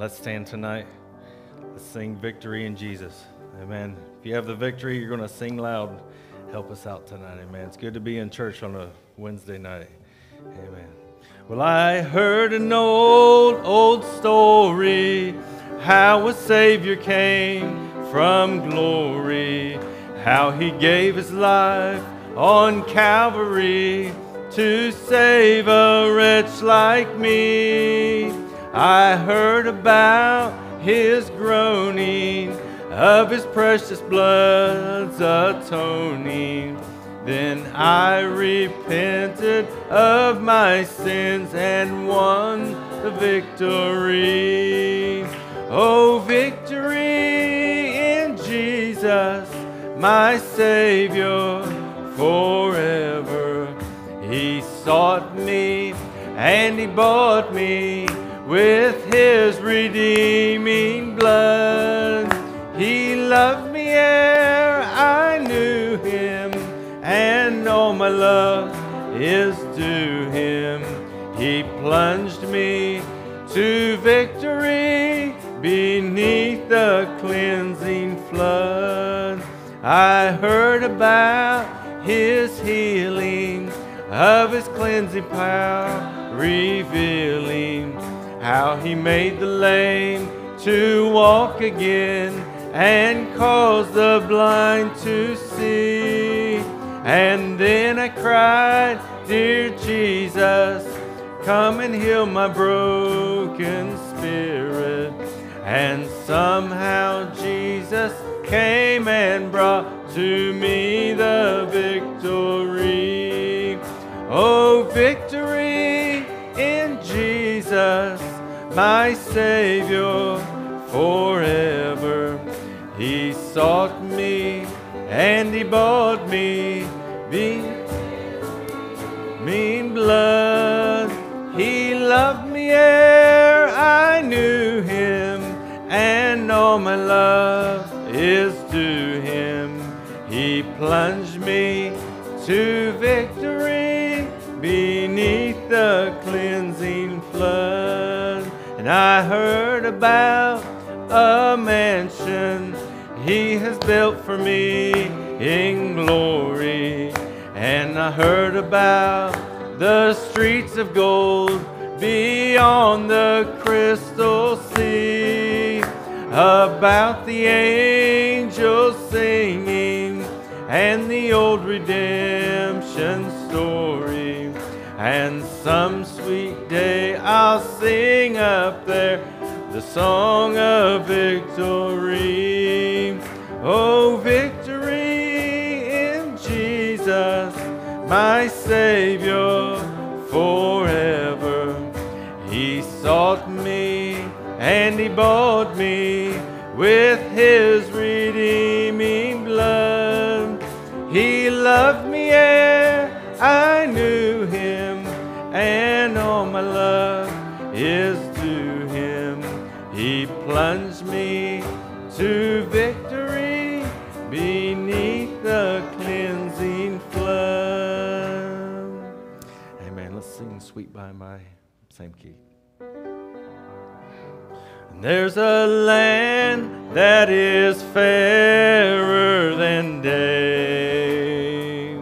Let's stand tonight. Let's sing victory in Jesus. Amen. If you have the victory, you're going to sing loud. Help us out tonight. Amen. It's good to be in church on a Wednesday night. Amen. Well, I heard an old, old story how a Savior came from glory, how he gave his life on Calvary to save a wretch like me. I heard about his groaning, of his precious blood's atoning. Then I repented of my sins and won the victory. Oh, victory in Jesus, my Savior forever. Sought me and he bought me with his redeeming blood. He loved me ere I knew him, and all my love is to him. He plunged me to victory beneath the cleansing flood. I heard about his healing, of his cleansing power, revealing how he made the lame to walk again and caused the blind to see. And then I cried, Dear Jesus, come and heal my broken spirit. And somehow Jesus came and brought to me the victory. Oh, victory in Jesus my Savior forever. He sought me and he bought me the mean blood. He loved me ere I knew him, and all my love is to him. He plunged me to victory the cleansing flood. And I heard about a mansion he has built for me in glory. And I heard about the streets of gold beyond the crystal sea, about the angels singing and the old redemption story. And some sweet day I'll sing up there the song of victory. Oh, victory in Jesus, my Savior forever. He sought me and he bought me with his redeeming blood. He loved me ere I and all my love is to him. He plunged me to victory beneath the cleansing flood. Amen. Let's sing Sweet By My, same key. And there's a land that is fairer than day,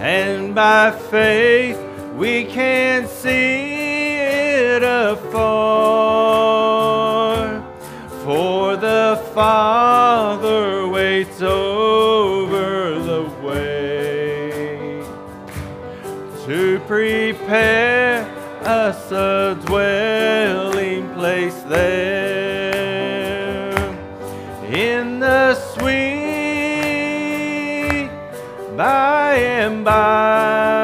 and by faith we can't see it afar. For the Father waits over the way to prepare us a dwelling place there in the sweet by and by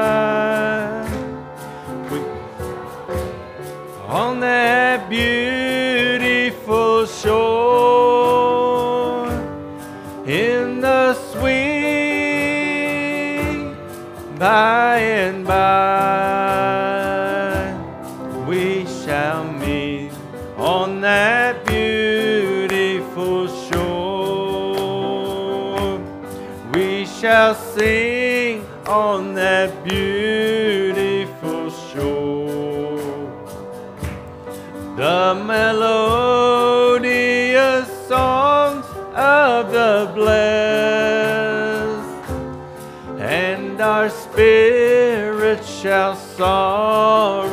shall sorrow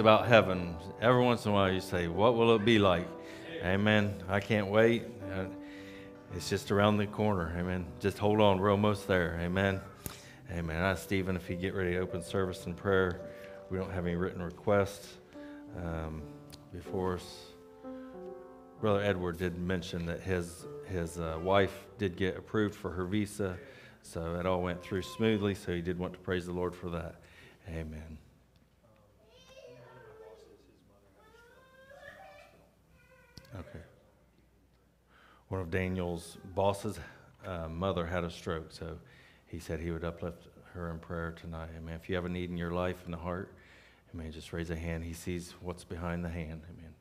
about heaven? Every once in a while you say, what will it be like? Amen. I can't wait. Uh, It's just around the corner. Amen. Just hold on. We're almost there. Amen. Amen. Stephen if he get ready to open service in prayer. We don't have any written requests um, before us. Brother Edward did mention that his his uh, wife did get approved for her visa, so it all went through smoothly. So he did want to praise the Lord for that. Amen. Okay. One of Daniel's bosses' uh, mother had a stroke, so he said he would uplift her in prayer tonight. Amen. If you have a need in your life and the heart, amen, just raise a hand. He sees what's behind the hand. Amen.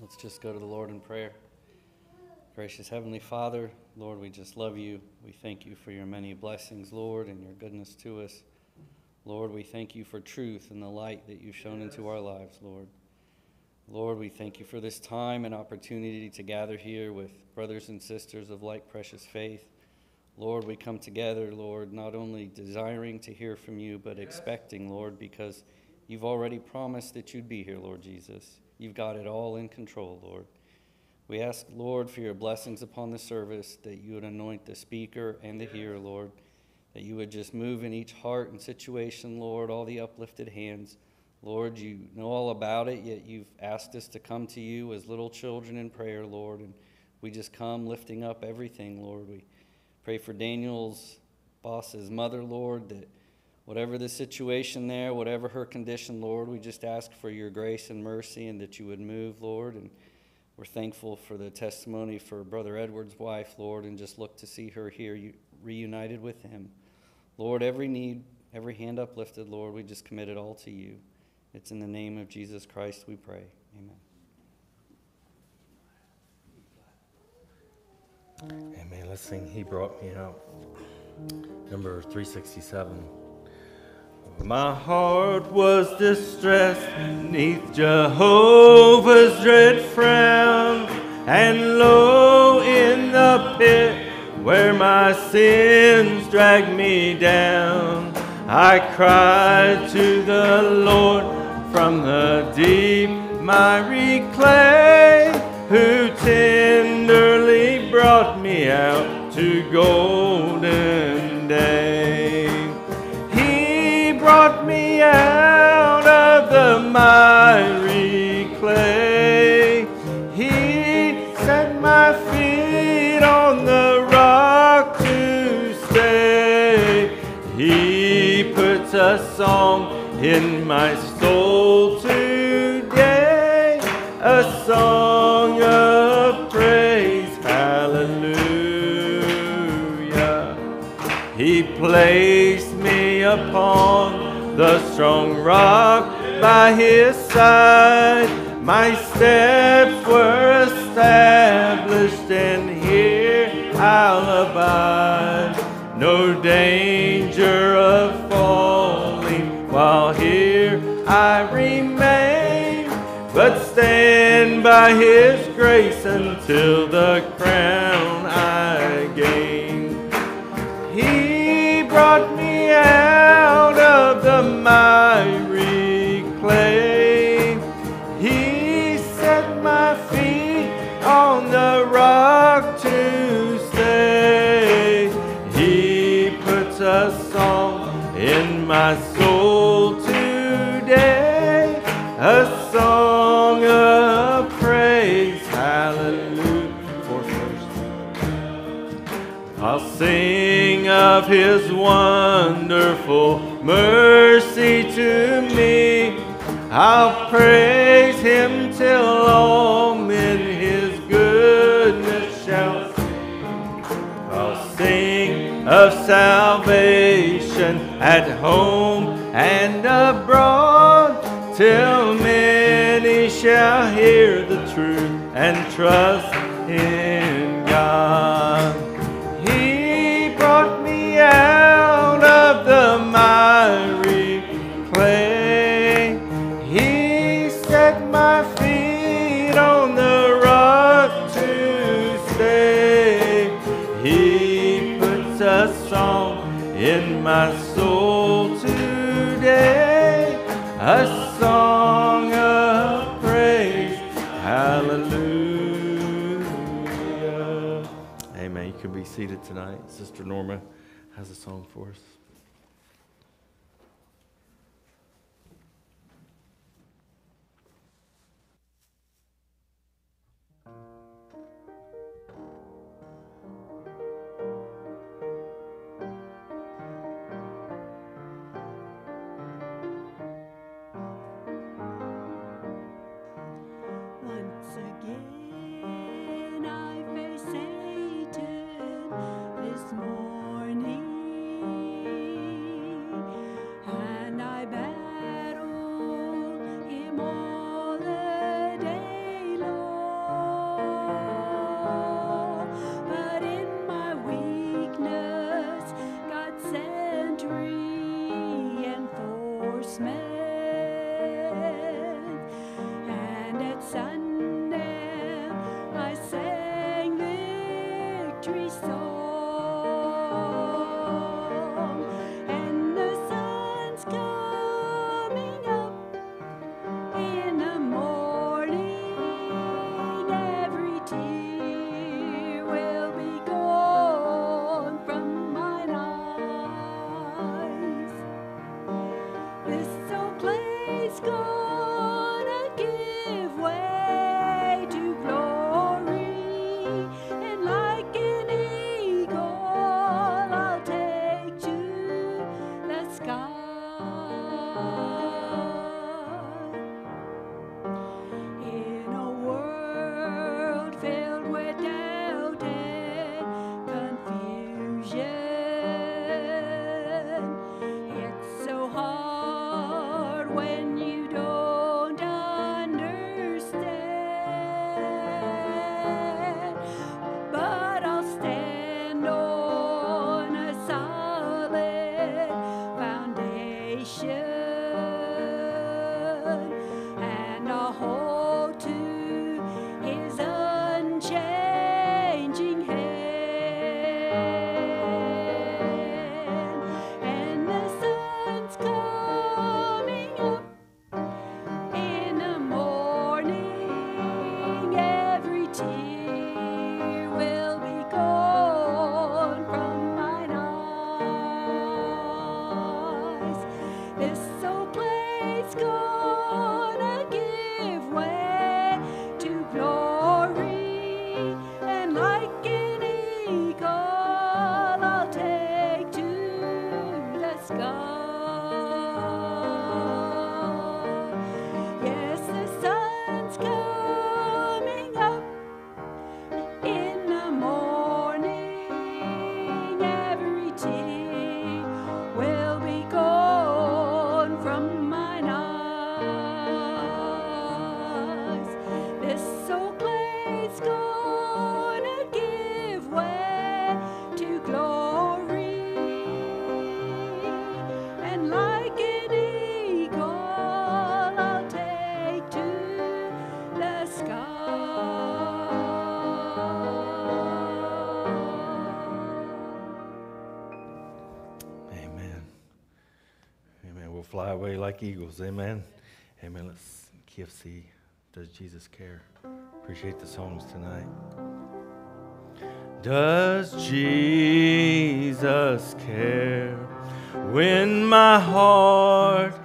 Let's just go to the Lord in prayer. Gracious Heavenly Father, Lord, we just love you. We thank you for your many blessings, Lord, and your goodness to us. Lord, we thank you for truth and the light that you've shown into our lives, Lord. Lord, we thank you for this time and opportunity to gather here with brothers and sisters of like precious faith. Lord, we come together, Lord, not only desiring to hear from you, but expecting, Lord, because you've already promised that you'd be here, Lord Jesus. You've got it all in control, Lord. We ask, Lord, for your blessings upon the service, that you would anoint the speaker and the hearer, Lord, that you would just move in each heart and situation, Lord, all the uplifted hands. Lord, you know all about it, yet you've asked us to come to you as little children in prayer, Lord, and we just come lifting up everything, Lord. We pray for Daniel's boss's mother, Lord, that whatever the situation there, whatever her condition, Lord, we just ask for your grace and mercy and that you would move, Lord. And we're thankful for the testimony for Brother Edward's wife, Lord, and just look to see her here reunited with him. Lord, every need, every hand uplifted, Lord, we just commit it all to you. It's in the name of Jesus Christ we pray. Amen. Amen. Let's sing He Brought Me Out. Number 367. My heart was distressed neath Jehovah's dread frown, and lo, in the pit where my sins dragged me down, I cried to the Lord from the deep. Miry clay, who tenderly brought me out to golden day. He brought me out of the miry a song in my soul today, a song of praise, hallelujah. He placed me upon the strong rock by his side. My steps were established, and here I'll abide. No danger of falling while here I remain, but stand by his grace until the crown my soul today, a song of praise. Hallelujah. For first, I'll sing of his wonderful mercy to me. I'll praise him till all men his goodness shall see. I'll sing of salvation at home and abroad. Till many shall hear the truth and trust in tonight. Sister Norma has a song for us. Away like eagles. Amen. Amen. Let's KFC. Does Jesus care? Appreciate the songs tonight. Does Jesus care when my heart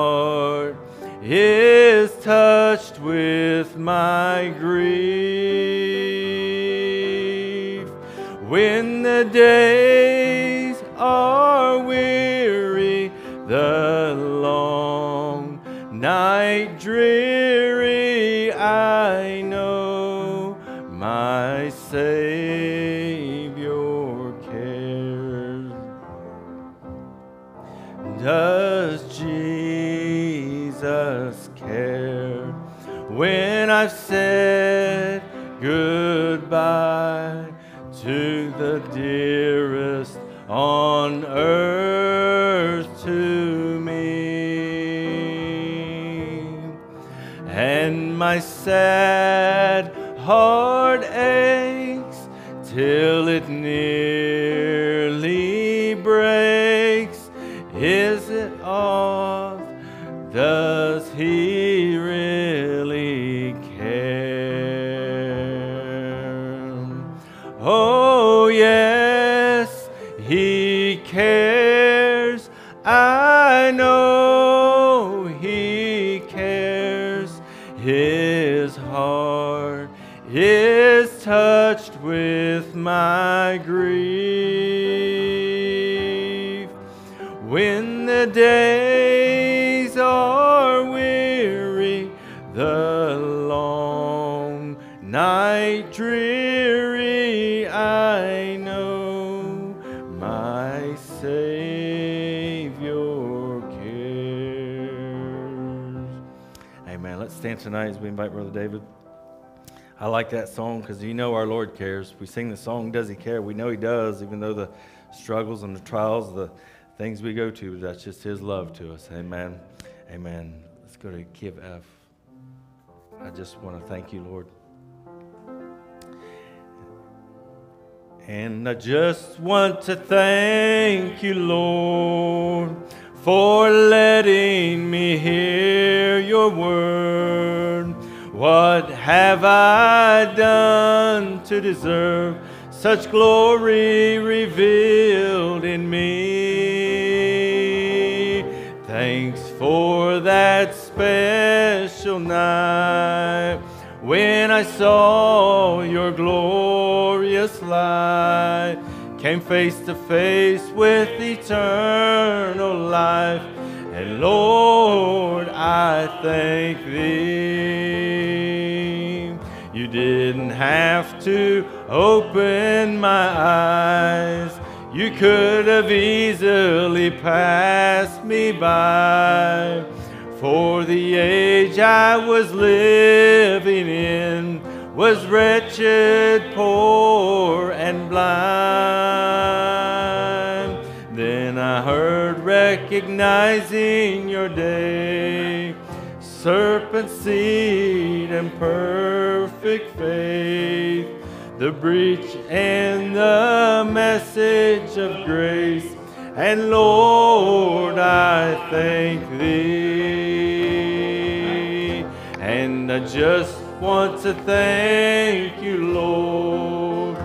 heart is touched with my grief. When the days And Brother David. I like that song because you know our Lord cares. We sing the song, Does He Care? We know He does, even though the struggles and the trials, the things we go to, that's just His love to us. Amen. Amen. Let's go to Kiv F. I just want to thank you, Lord. And I just want to thank you, Lord, for letting me hear your word. What have I done to deserve such glory revealed in me? Thanks for that special night when I saw your glorious light, came face to face with eternal life, And Lord, I thank thee. Didn't have to open my eyes. You could have easily passed me by. For the age I was living in was wretched, poor, and blind. Then I heard, recognizing your day, serpent seed and perfect faith, the breach and the message of grace. And Lord, I thank thee. And I just want to thank you, Lord,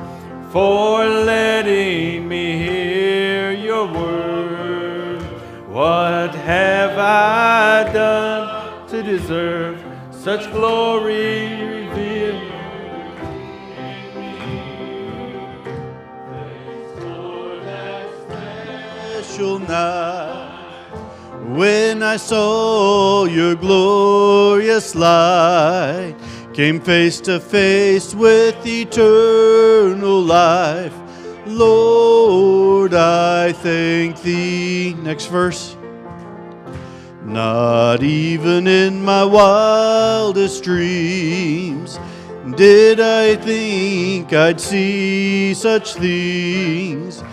for letting me hear your word. What have deserve such glory revealed? special night when I saw your glorious light, came face to face with eternal life. Lord, I thank thee. Next verse. Not even in my wildest dreams did I think I'd see such things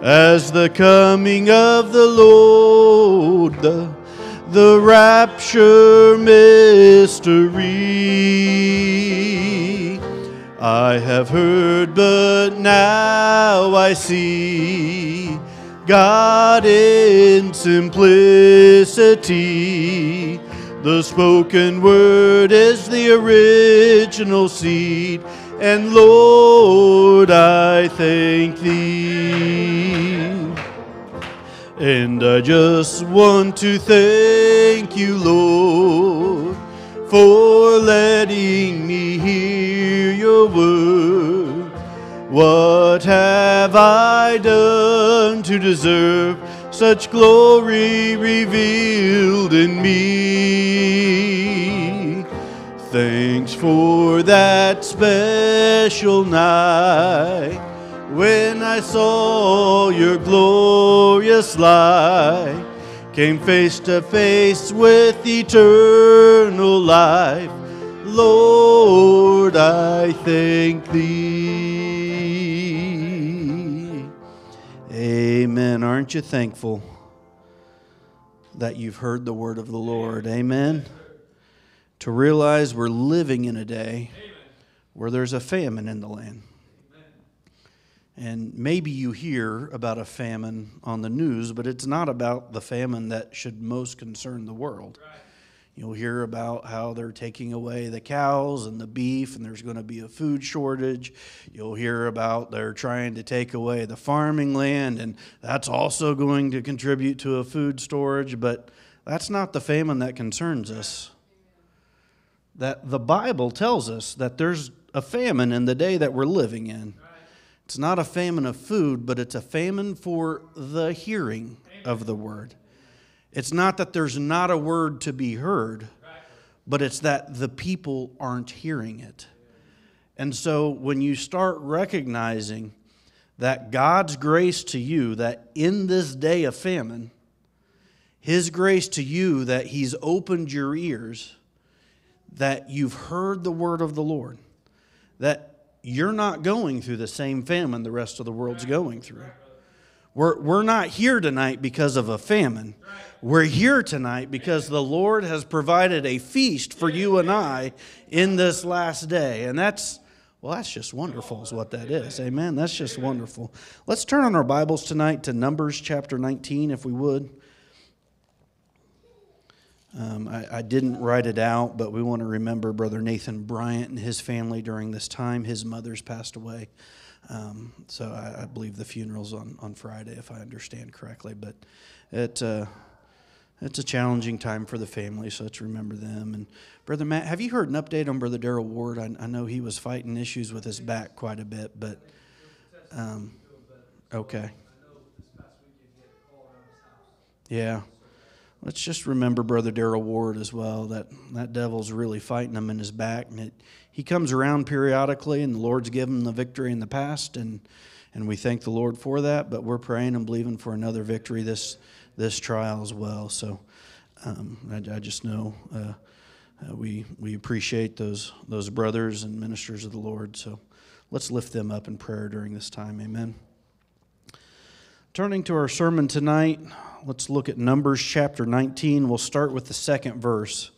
as the coming of the Lord, the, the rapture mystery. I have heard, but now I see God in simplicity. The spoken word is the original seed, and Lord, I thank thee. And I just want to thank you, Lord, for letting me hear your word. What have I done to deserve such glory revealed in me? Thanks for that special night when I saw your glorious light, came face to face with eternal life. Lord, I thank thee. Amen. Aren't you thankful that you've heard the word of the Lord? Amen. To realize we're living in a day where there's a famine in the land. And maybe you hear about a famine on the news, but it's not about the famine that should most concern the world. You'll hear about how they're taking away the cows and the beef, and there's going to be a food shortage. You'll hear about they're trying to take away the farming land, and that's also going to contribute to a food storage. But that's not the famine that concerns us. That the Bible tells us that there's a famine in the day that we're living in. It's not a famine of food, but it's a famine for the hearing of the word. It's not that there's not a word to be heard, but it's that the people aren't hearing it. And so when you start recognizing that God's grace to you, that in this day of famine, His grace to you, that He's opened your ears, that you've heard the word of the Lord, that you're not going through the same famine the rest of the world's going through. We're, we're not here tonight because of a famine. We're here tonight because the Lord has provided a feast for you and I in this last day. And that's, well, that's just wonderful, is what that is. Amen. That's just wonderful. Let's turn on our Bibles tonight to Numbers chapter 19, if we would. Um, I, I, didn't write it out, but we want to remember Brother Nathan Bryant and his family during this time. His mother's passed away. Um, so I, I, believe the funeral's on, on Friday, if I understand correctly. But it, uh, it's a challenging time for the family, so let's remember them. And Brother Matt, have you heard an update on Brother Daryl Ward? I, I, know he was fighting issues with his back quite a bit, but um, okay. Yeah. let's just remember Brother Daryl Ward as well. That that devil's really fighting him in his back, and it, he comes around periodically, and the Lord's given the victory in the past, and and we thank the Lord for that. But we're praying and believing for another victory this this trial as well. So um, I, I, just know. Uh, uh, we, we appreciate those, those brothers and ministers of the Lord. So let's lift them up in prayer during this time. Amen. Turning to our sermon tonight, let's look at Numbers chapter 19. We'll start with the second verse.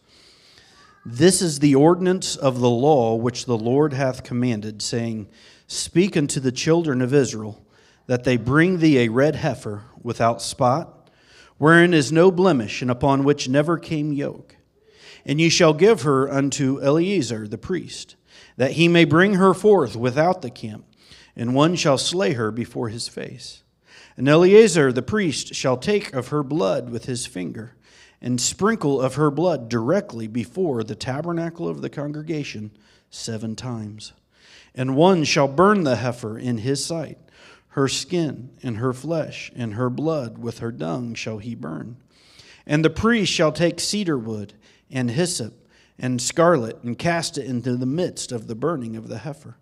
This is the ordinance of the law which the Lord hath commanded, saying, Speak unto the children of Israel, that they bring thee a red heifer without spot, wherein is no blemish, and upon which never came yoke and ye shall give her unto Eleazar the priest, that he may bring her forth without the camp, and one shall slay her before his face. And Eleazar the priest shall take of her blood with his finger, and sprinkle of her blood directly before the tabernacle of the congregation seven times. And one shall burn the heifer in his sight. Her skin and her flesh and her blood with her dung shall he burn. And the priest shall take cedar wood and hyssop and scarlet and cast it into the midst of the burning of the heifer.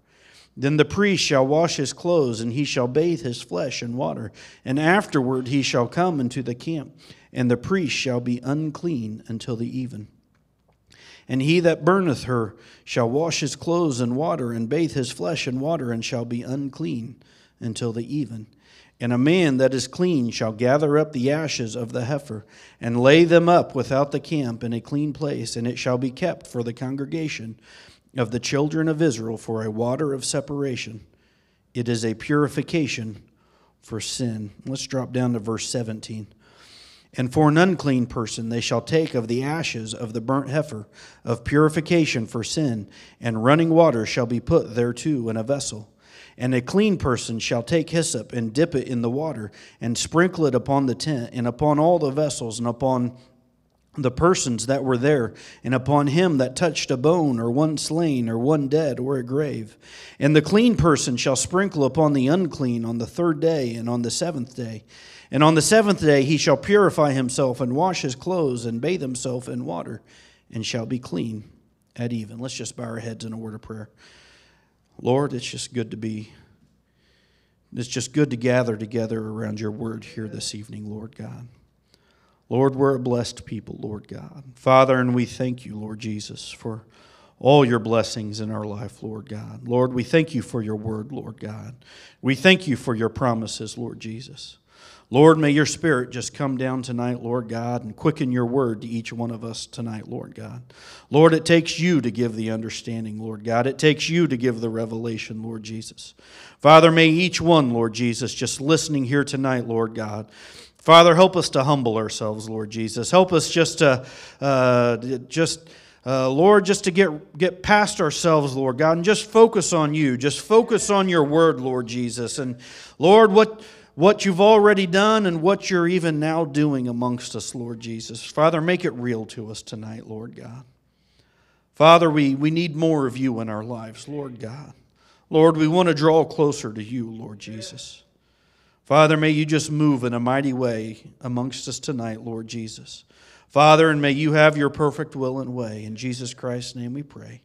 Then the priest shall wash his clothes, and he shall bathe his flesh in water. And afterward he shall come into the camp, and the priest shall be unclean until the even. And he that burneth her shall wash his clothes in water, and bathe his flesh in water, and shall be unclean until the even. And a man that is clean shall gather up the ashes of the heifer, and lay them up without the camp in a clean place, and it shall be kept for the congregation of the children of Israel for a water of separation. It is a purification for sin. Let's drop down to verse 17. And for an unclean person they shall take of the ashes of the burnt heifer of purification for sin, and running water shall be put thereto in a vessel and a clean person shall take hyssop and dip it in the water and sprinkle it upon the tent and upon all the vessels and upon the persons that were there, and upon him that touched a bone, or one slain, or one dead, or a grave. And the clean person shall sprinkle upon the unclean on the third day and on the seventh day. And on the seventh day he shall purify himself, and wash his clothes, and bathe himself in water, and shall be clean at even. Let's just bow our heads in a word of prayer. Lord, it's just good to be, it's just good to gather together around your word here this evening, Lord God. Lord, we're a blessed people, Lord God. Father, and we thank you, Lord Jesus, for all your blessings in our life, Lord God. Lord, we thank you for your word, Lord God. We thank you for your promises, Lord Jesus. Lord, may your spirit just come down tonight, Lord God, and quicken your word to each one of us tonight, Lord God. Lord, it takes you to give the understanding, Lord God. It takes you to give the revelation, Lord Jesus. Father, may each one, Lord Jesus, just listening here tonight, Lord God, Father, help us to humble ourselves, Lord Jesus. Help us just to, uh, just. Uh, Lord, just to get, get past ourselves, Lord God, and just focus on you. Just focus on your word, Lord Jesus. And Lord, what, what you've already done and what you're even now doing amongst us, Lord Jesus. Father, make it real to us tonight, Lord God. Father, we, we need more of you in our lives, Lord God. Lord, we want to draw closer to you, Lord Jesus. Father, may you just move in a mighty way amongst us tonight, Lord Jesus. Father, and may you have your perfect will and way. In Jesus Christ's name we pray.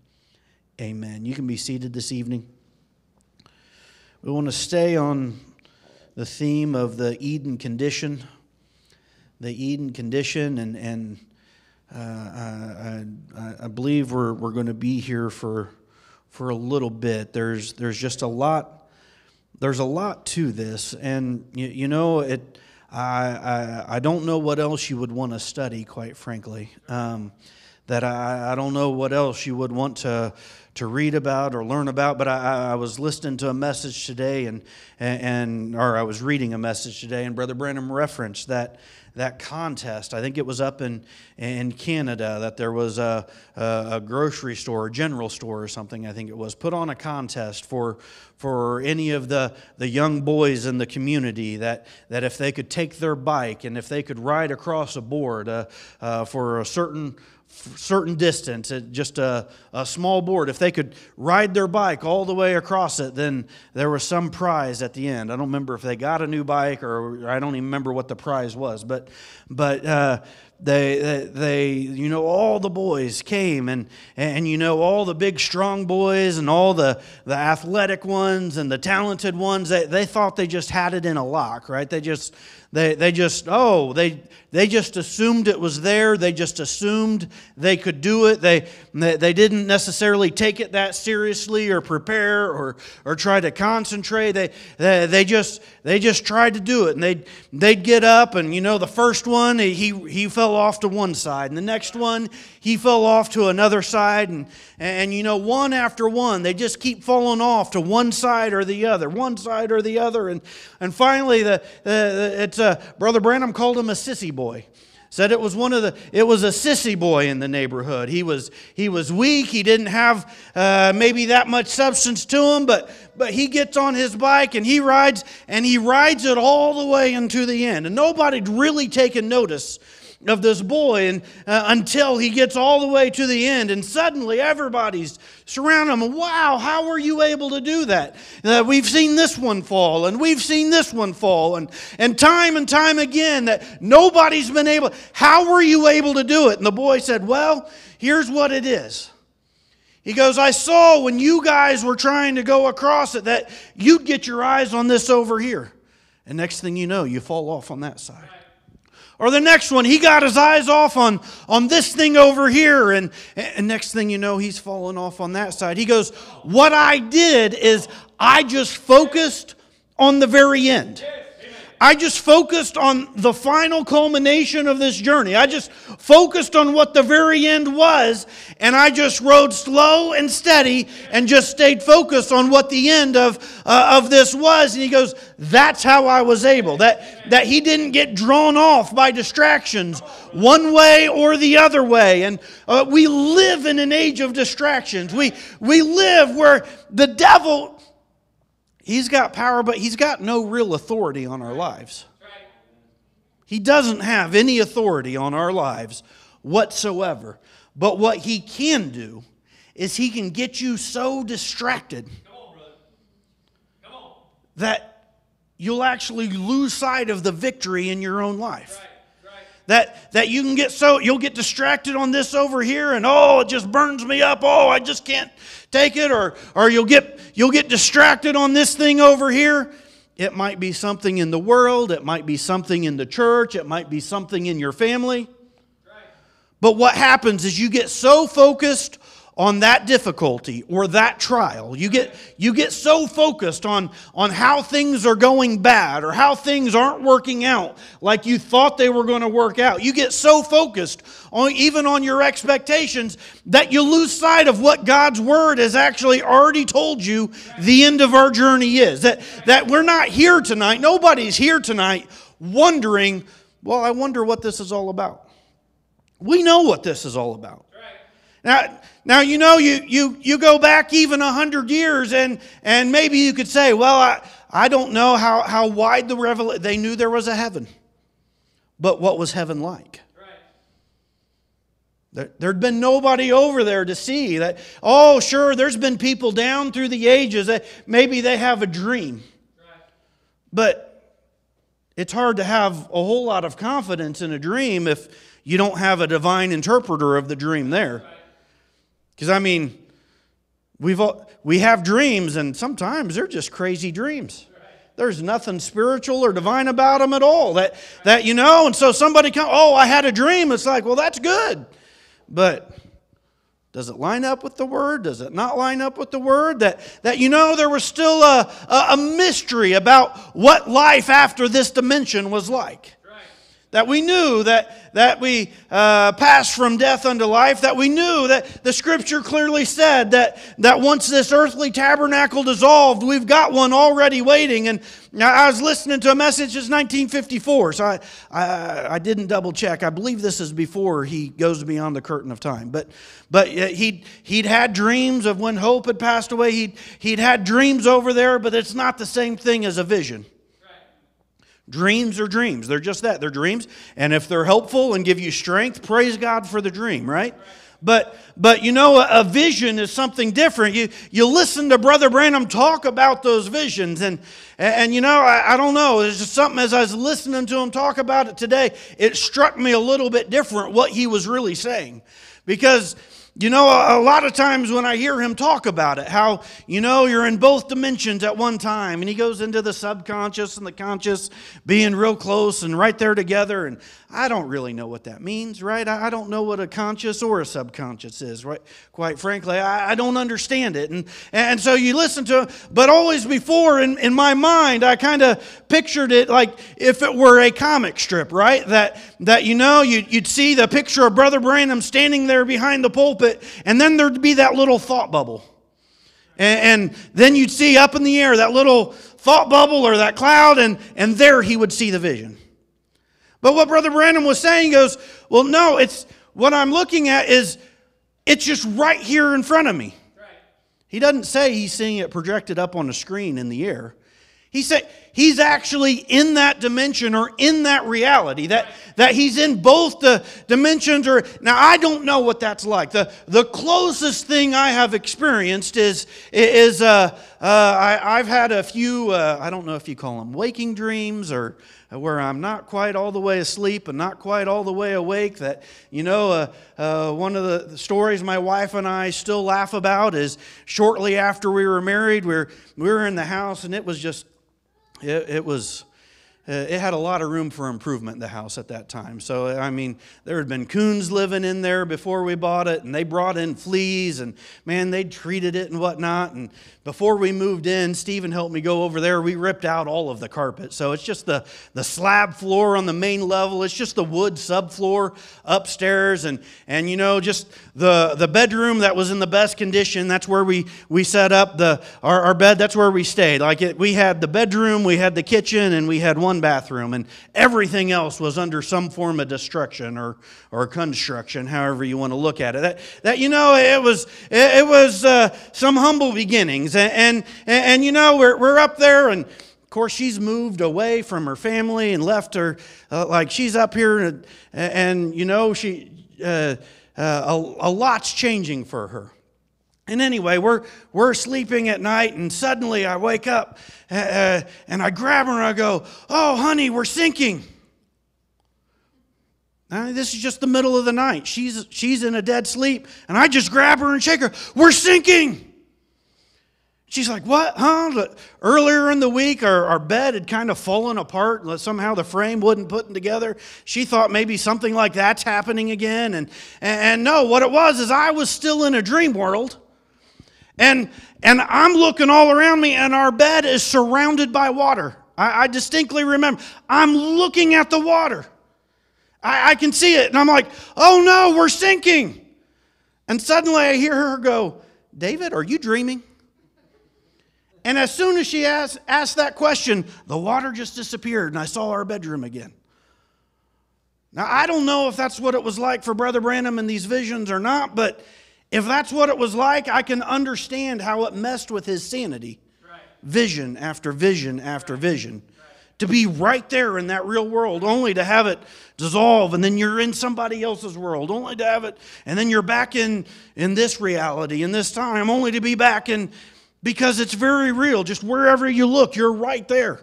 Amen. You can be seated this evening. We want to stay on the theme of the Eden condition, the Eden condition, and and uh, I, I, believe we're we're going to be here for for a little bit. There's there's just a lot there's a lot to this, and you, you know it. I, I I don't know what else you would want to study, quite frankly. Um, that I, I don't know what else you would want to to read about or learn about, but I, I, was listening to a message today, and, and or I was reading a message today, and Brother Branham referenced that that contest. I think it was up in in Canada that there was a, a, grocery store, a general store or something. I think it was put on a contest for for any of the the young boys in the community that that if they could take their bike and if they could ride across a board uh, uh, for a certain certain distance, just a, a small board, if they could ride their bike all the way across it, then there was some prize at the end. I don't remember if they got a new bike or I don't even remember what the prize was. But, but uh, they, they, they, you know, all the boys came and, and, you know, all the big, strong boys and all the, the athletic ones and the talented ones, they, they thought they just had it in a lock, right? They just, they, they just, oh, they, they just assumed it was there. They just assumed they could do it. They, they didn't necessarily take it that seriously or prepare or, or try to concentrate. They, they, they, just, they just tried to do it. And they'd, they'd get up, and you know, the first one, he, he fell off to one side. And the next one, he fell off to another side. And, and you know, one after one, they just keep falling off to one side or the other, one side or the other. And, and finally, the, the, it's uh, Brother Branham called him a sissy boy said it was one of the it was a sissy boy in the neighborhood. He was he was weak. He didn't have uh, maybe that much substance to him but but he gets on his bike and he rides and he rides it all the way into the end. And nobody'd really taken notice of this boy and, uh, until he gets all the way to the end. And suddenly everybody's surrounding him. Wow, how were you able to do that? Uh, we've seen this one fall and we've seen this one fall. And, and time and time again that nobody's been able. How were you able to do it? And the boy said, Well, here's what it is. He goes, I saw when you guys were trying to go across it that you'd get your eyes on this over here. And next thing you know, you fall off on that side. Or the next one, he got his eyes off on, on this thing over here, and, and next thing you know, he's fallen off on that side. He goes, What I did is I just focused on the very end. I just focused on the final culmination of this journey. I just focused on what the very end was, and I just rode slow and steady and just stayed focused on what the end of, uh, of this was. And he goes, That's how I was able. That, that he didn't get drawn off by distractions one way or the other way. And uh, we live in an age of distractions. We, we live where the devil He's got power, but he's got no real authority on our lives. He doesn't have any authority on our lives whatsoever. But what he can do is he can get you so distracted that you'll actually lose sight of the victory in your own life. That, that you can get so you'll get distracted on this over here and oh it just burns me up oh i just can't take it or or you'll get you'll get distracted on this thing over here. It might be something in the world. It might be something in the church. It might be something in your family. But what happens is you get so focused on that difficulty or that trial. You get, you get so focused on, on how things are going bad or how things aren't working out like you thought they were going to work out. You get so focused on even on your expectations that you lose sight of what God's word has actually already told you the end of our journey is. That, that we're not here tonight, nobody's here tonight wondering, well, I wonder what this is all about. We know what this is all about. Now, now you know you, you, you go back even a hundred years and, and maybe you could say, well, I, I don't know how, how wide the revelation, they knew there was a heaven. But what was heaven like? There, there'd been nobody over there to see that. Oh, sure, there's been people down through the ages that maybe they have a dream. But it's hard to have a whole lot of confidence in a dream if you don't have a divine interpreter of the dream there. Because, I mean, we've, we have dreams, and sometimes they're just crazy dreams. There's nothing spiritual or divine about them at all. That, that you know, and so somebody comes, oh, I had a dream. It's like, well, that's good. But does it line up with the word? Does it not line up with the word? That, that you know, there was still a, a, a mystery about what life after this dimension was like. That we knew that, that we uh, passed from death unto life, that we knew that the scripture clearly said that, that once this earthly tabernacle dissolved, we've got one already waiting. And I was listening to a message, it's 1954, so I, I, I didn't double check. I believe this is before he goes beyond the curtain of time. But, but he'd, he'd had dreams of when hope had passed away, he'd, he'd had dreams over there, but it's not the same thing as a vision. Dreams are dreams. They're just that. They're dreams. And if they're helpful and give you strength, praise God for the dream, right? But but you know, a, vision is something different. You you listen to Brother Branham talk about those visions, and and, you know, I, I don't know. It's just something as I was listening to him talk about it today, it struck me a little bit different what he was really saying, because you know, a, lot of times when I hear him talk about it, how, you know, you're in both dimensions at one time, and he goes into the subconscious and the conscious being real close and right there together. And I don't really know what that means, right? I, don't know what a conscious or a subconscious is, right? Quite frankly, I, don't understand it. And, and so you listen to it, but always before in, in my mind, I kind of pictured it like if it were a comic strip, right? That, that you know, you'd, you'd see the picture of Brother Branham standing there behind the pulpit and then there'd be that little thought bubble. And, and then you'd see up in the air that little thought bubble or that cloud, and, and there he would see the vision. But what Brother Branham was saying goes, well, no, it's what I'm looking at is it's just right here in front of me. He doesn't say he's seeing it projected up on the screen in the air. He said he's actually in that dimension or in that reality, that, that he's in both the dimensions. Or now I don't know what that's like. The, the closest thing I have experienced is, is uh, uh, I, have had a few, uh, I don't know if you call them waking dreams or where I'm not quite all the way asleep and not quite all the way awake. That, you know, uh, uh, one of the, stories my wife and I still laugh about is shortly after we were married, we were, we were in the house and it was just it, it was Uh, it had a lot of room for improvement, in the house at that time. So, I mean, there had been coons living in there before we bought it, and they brought in fleas, and man, they treated it and whatnot. And before we moved in, Stephen helped me go over there. We ripped out all of the carpet. So, it's just the, the slab floor on the main level, it's just the wood subfloor upstairs. And, and you know, just the, the bedroom that was in the best condition, that's where we, we set up the, our, our bed, that's where we stayed. Like, it, we had the bedroom, we had the kitchen, and we had one one bathroom, and everything else was under some form of destruction or, or construction, however you want to look at it. That, that you know, it was, it, it was uh, some humble beginnings. And, and, and, you know, we're, we're up there, and of course, she's moved away from her family and left her, uh, like she's up here, and, and you know, she, uh, uh a, a lot's changing for her. And anyway, we're, we're sleeping at night, and suddenly I wake up uh, uh, and I grab her and I go, Oh, honey, we're sinking. Now, this is just the middle of the night. She's, she's in a dead sleep, and I just grab her and shake her. We're sinking. She's like, What? Huh? Earlier in the week, our, our bed had kind of fallen apart. Somehow the frame wasn't putting together. She thought maybe something like that's happening again. And, and, and no, what it was is I was still in a dream world. And, and I'm looking all around me, and our bed is surrounded by water. I, I distinctly remember. I'm looking at the water. I, I can see it, and I'm like, oh no, we're sinking. And suddenly I hear her go, David, are you dreaming? And as soon as she asked, asked that question, the water just disappeared, and I saw our bedroom again. Now, I don't know if that's what it was like for Brother Branham in these visions or not, but if that's what it was like, I can understand how it messed with his sanity. Right. Vision after vision after right. vision. Right. To be right there in that real world, only to have it dissolve, and then you're in somebody else's world, only to have it, and then you're back in, in this reality, in this time, only to be back in, because it's very real. Just wherever you look, you're right there.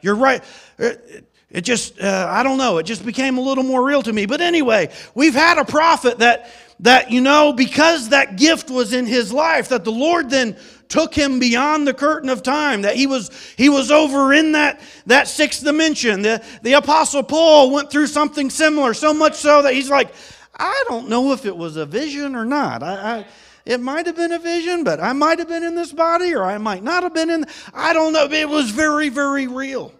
You're right. It, it just, uh, I don't know, it just became a little more real to me. But anyway, we've had a prophet that that, you know, because that gift was in his life, that the Lord then took him beyond the curtain of time, that he was, he was over in that, that sixth dimension. The, the Apostle Paul went through something similar, so much so that he's like, I don't know if it was a vision or not. I, I it might have been a vision, but I might have been in this body or I might not have been in. I don't know. It was very, very real.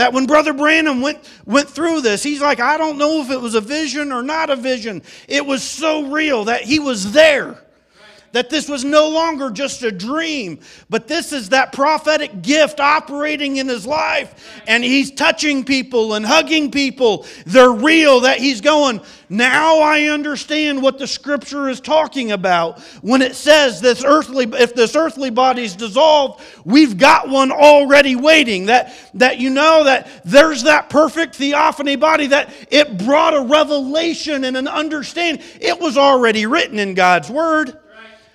That when Brother Branham went, went through this, he's like, I don't know if it was a vision or not a vision. It was so real that he was there. That this was no longer just a dream, but this is that prophetic gift operating in his life. And he's touching people and hugging people. They're real, that he's going, now I understand what the scripture is talking about when it says this earthly, if this earthly body's dissolved, we've got one already waiting. That, that you know that there's that perfect theophany body, that it brought a revelation and an understanding. It was already written in God's word.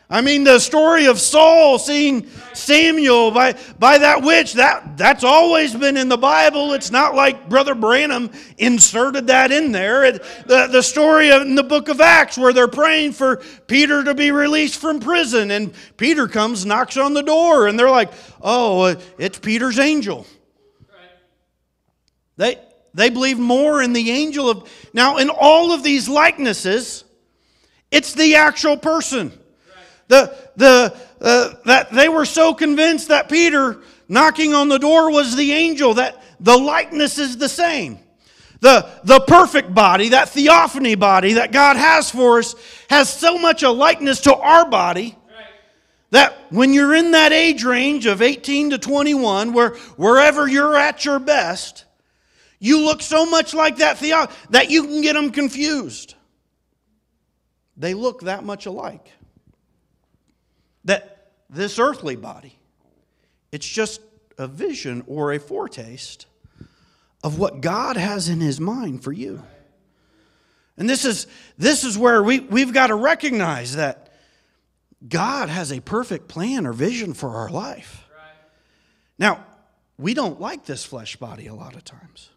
I mean, the story of Saul seeing Samuel by, by that witch, that, that's always been in the Bible. It's not like Brother Branham inserted that in there. It, the, the story in the book of Acts where they're praying for Peter to be released from prison, and Peter comes, knocks on the door, and they're like, oh, uh, it's Peter's angel. They, they believe more in the angel of. Now, in all of these likenesses, it's the actual person. The, the, uh, that they were so convinced that Peter knocking on the door was the angel, that the likeness is the same. The, the perfect body, that theophany body that God has for us, has so much a likeness to our body that when you're in that age range of 18 to 21, where wherever you're at your best, you look so much like that theo- that you can get them confused. They look that much alike that this earthly body, it's just a vision or a foretaste of what God has in his mind for you. And this is, this is where we, we've got to recognize that God has a perfect plan or vision for our life. Now, we don't like this flesh body a lot of times.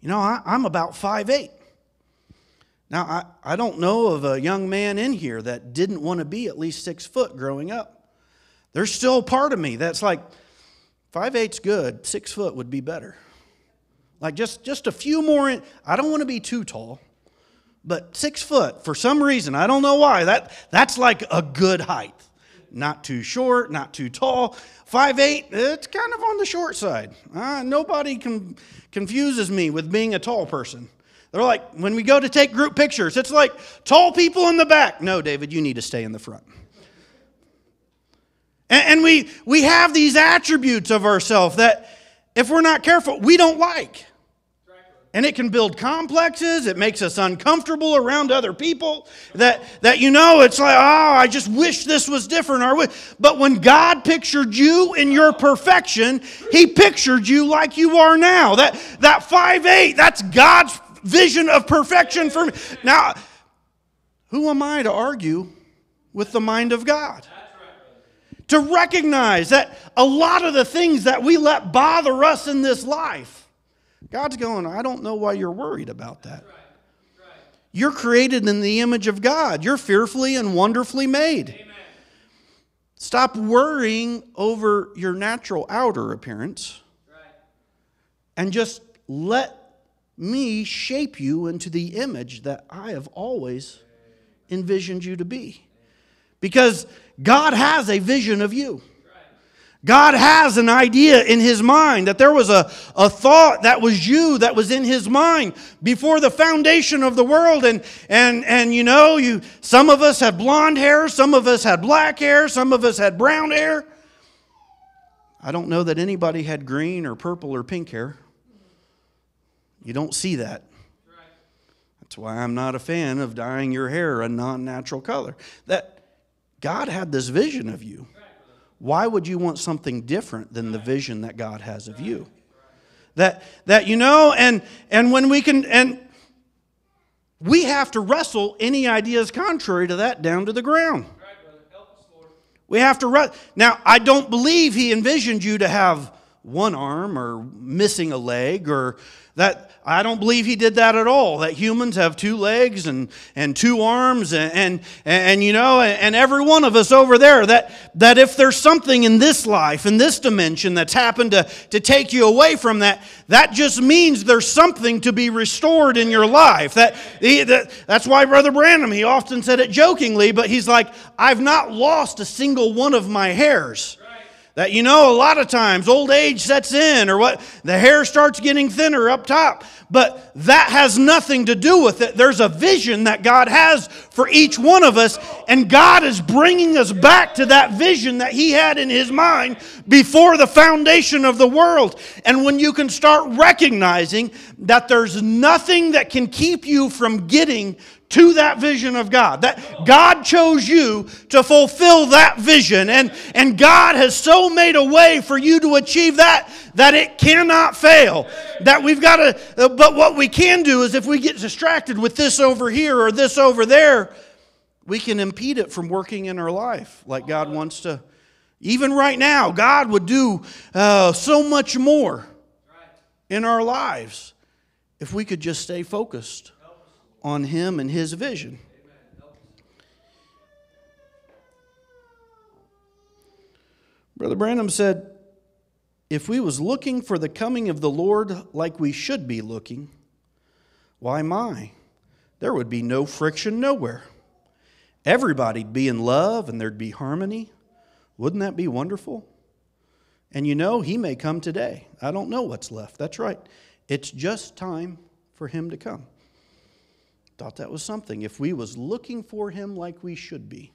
You know, I, am about 5'8. Now, I, I don't know of a young man in here that didn't want to be at least six foot growing up. There's still part of me that's like, five eight's good, six foot would be better. Like just, just a few more, in, I don't want to be too tall, but six foot, for some reason, I don't know why, that, that's like a good height. Not too short, not too tall. Five eight, it's kind of on the short side. Uh, nobody com- confuses me with being a tall person. They're like, when we go to take group pictures, it's like tall people in the back. No, David, you need to stay in the front. And, and we, we have these attributes of ourselves that, if we're not careful, we don't like. And it can build complexes. It makes us uncomfortable around other people. That, that you know, it's like, oh, I just wish this was different. But when God pictured you in your perfection, He pictured you like you are now. That, that five eight, that's God's vision of perfection for me. Now, who am I to argue with the mind of God? To recognize that a lot of the things that we let bother us in this life, God's going, I don't know why you're worried about that. You're created in the image of God. You're fearfully and wonderfully made. Stop worrying over your natural outer appearance and just let me shape you into the image that I have always envisioned you to be. Because God has a vision of you. God has an idea in his mind that there was a, a thought that was you that was in his mind before the foundation of the world. And, and, and you know, you, some of us had blonde hair, some of us had black hair, some of us had brown hair. I don't know that anybody had green or purple or pink hair. You don't see that. That's why I'm not a fan of dyeing your hair a non natural color. That God had this vision of you. Why would you want something different than the vision that God has of you? That, that you know, and, and when we can, and we have to wrestle any ideas contrary to that down to the ground. We have to, wrest now, I don't believe he envisioned you to have one arm or missing a leg or that I don't believe he did that at all. That humans have two legs and, and two arms, and, and, and you know, and every one of us over there, that, that if there's something in this life, in this dimension, that's happened to, to take you away from that, that just means there's something to be restored in your life. That, that, that's why Brother Branham, he often said it jokingly, but he's like, I've not lost a single one of my hairs. That you know, a lot of times old age sets in, or what the hair starts getting thinner up top. But that has nothing to do with it. There's a vision that God has for each one of us, and God is bringing us back to that vision that He had in His mind before the foundation of the world. And when you can start recognizing that there's nothing that can keep you from getting to that vision of God. That God chose you to fulfill that vision. And, and God has so made a way for you to achieve that that it cannot fail. That we've got to, uh, but what we can do is if we get distracted with this over here or this over there, we can impede it from working in our life like God wants to. Even right now, God would do uh, so much more in our lives if we could just stay focused on Him and His vision. Brother Branham said, if we was looking for the coming of the Lord like we should be looking, why my, there would be no friction nowhere. Everybody'd be in love and there'd be harmony. Wouldn't that be wonderful? And you know, he may come today. I don't know what's left. That's right. It's just time for him to come. Thought that was something. If we was looking for him like we should be,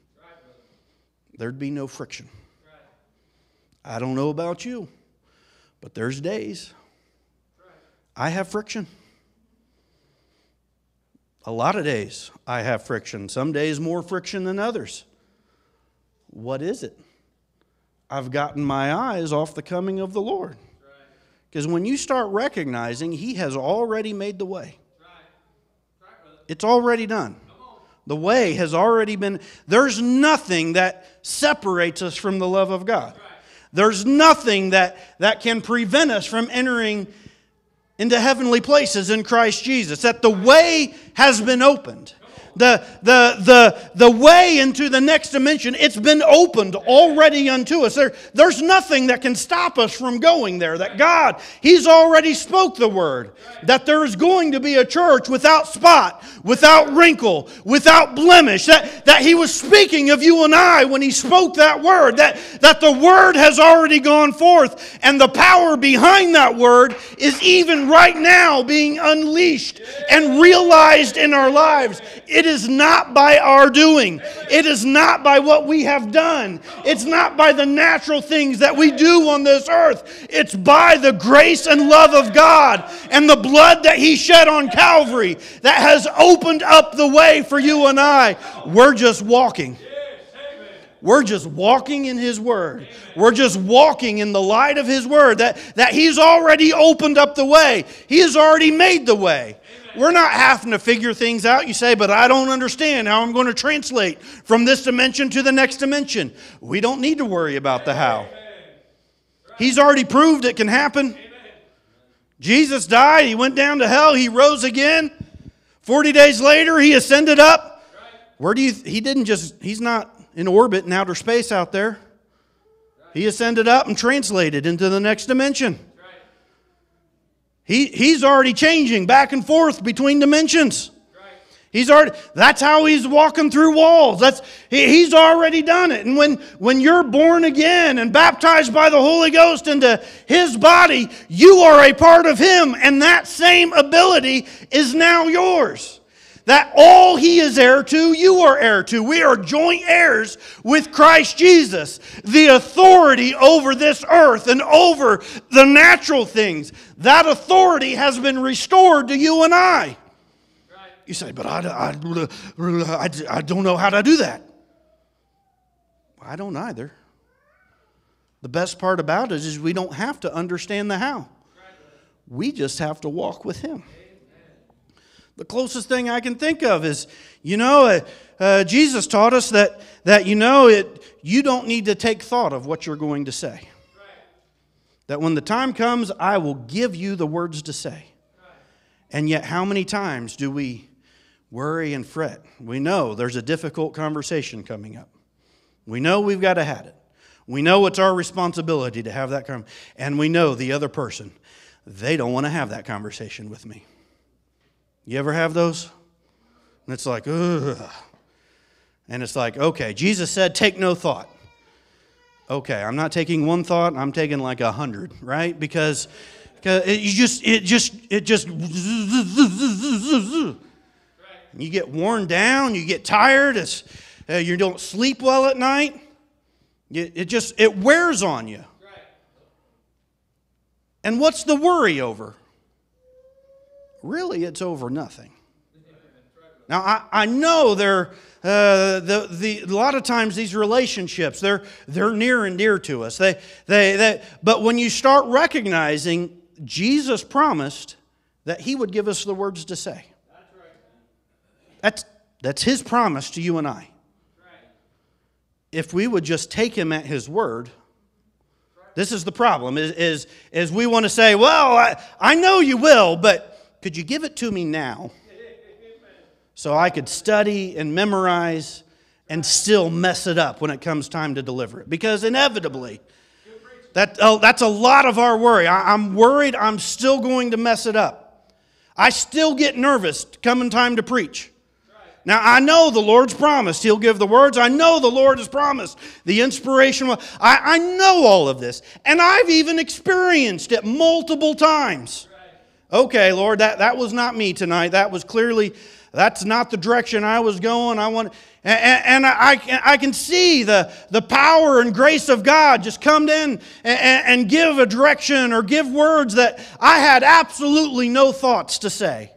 there'd be no friction. I don't know about you, but there's days I have friction. A lot of days I have friction. Some days more friction than others. What is it? I've gotten my eyes off the coming of the Lord. Because when you start recognizing He has already made the way, it's already done. The way has already been, there's nothing that separates us from the love of God. There's nothing that, that can prevent us from entering into heavenly places in Christ Jesus. That the way has been opened. The, the, the, the way into the next dimension, it's been opened already unto us. There, there's nothing that can stop us from going there. That God, He's already spoke the word. That there is going to be a church without spot, without wrinkle, without blemish. That, that He was speaking of you and I when He spoke that word. That, that the word has already gone forth. And the power behind that word is even right now being unleashed and realized in our lives. It is not by our doing. It is not by what we have done. It's not by the natural things that we do on this earth. It's by the grace and love of God and the blood that He shed on Calvary that has opened up the way for you and I. We're just walking. We're just walking in His Word. We're just walking in the light of His Word. That, that He's already opened up the way, He has already made the way. We're not having to figure things out. You say, but I don't understand how I'm going to translate from this dimension to the next dimension. We don't need to worry about the how. He's already proved it can happen. Jesus died, He went down to hell, He rose again. 40 days later, He ascended up. Where do you, He didn't just, He's not in orbit in outer space out there. He ascended up and translated into the next dimension. He, he's already changing back and forth between dimensions. He's already, that's how he's walking through walls. That's, he, he's already done it. And when, when you're born again and baptized by the Holy Ghost into his body, you are a part of him. And that same ability is now yours. That all he is heir to, you are heir to. We are joint heirs with Christ Jesus. The authority over this earth and over the natural things, that authority has been restored to you and I. You say, but I, I, I, I don't know how to do that. I don't either. The best part about it is we don't have to understand the how. We just have to walk with him. The closest thing I can think of is, you know, uh, uh, Jesus taught us that, that you know, it, you don't need to take thought of what you're going to say. That when the time comes, I will give you the words to say. And yet, how many times do we worry and fret? We know there's a difficult conversation coming up. We know we've got to have it. We know it's our responsibility to have that conversation. And we know the other person, they don't want to have that conversation with me. You ever have those? And it's like, ugh. And it's like, okay, Jesus said, take no thought. Okay, I'm not taking one thought, I'm taking like a hundred, right? Because, it, you just, it just, it just, you get worn down, you get tired, it's, uh, you don't sleep well at night. It, it just, it wears on you. And what's the worry over? Really, it's over nothing. Now, I, I know there, uh, the, the, a lot of times these relationships, they're, they're near and dear to us. They, they, they, but when you start recognizing Jesus promised that he would give us the words to say. That's, that's his promise to you and I. If we would just take him at his word, this is the problem, is, is, is we want to say, well, I, I know you will, but could you give it to me now? So I could study and memorize and still mess it up when it comes time to deliver it. Because inevitably, that, oh, that's a lot of our worry. I, I'm worried I'm still going to mess it up. I still get nervous coming time to preach. Now, I know the Lord's promised He'll give the words. I know the Lord has promised the inspiration. I, I know all of this. And I've even experienced it multiple times. Okay, Lord, that, that was not me tonight. That was clearly, that's not the direction I was going. I want, and, and I, I can see the, the power and grace of God just come in and, and give a direction or give words that I had absolutely no thoughts to say.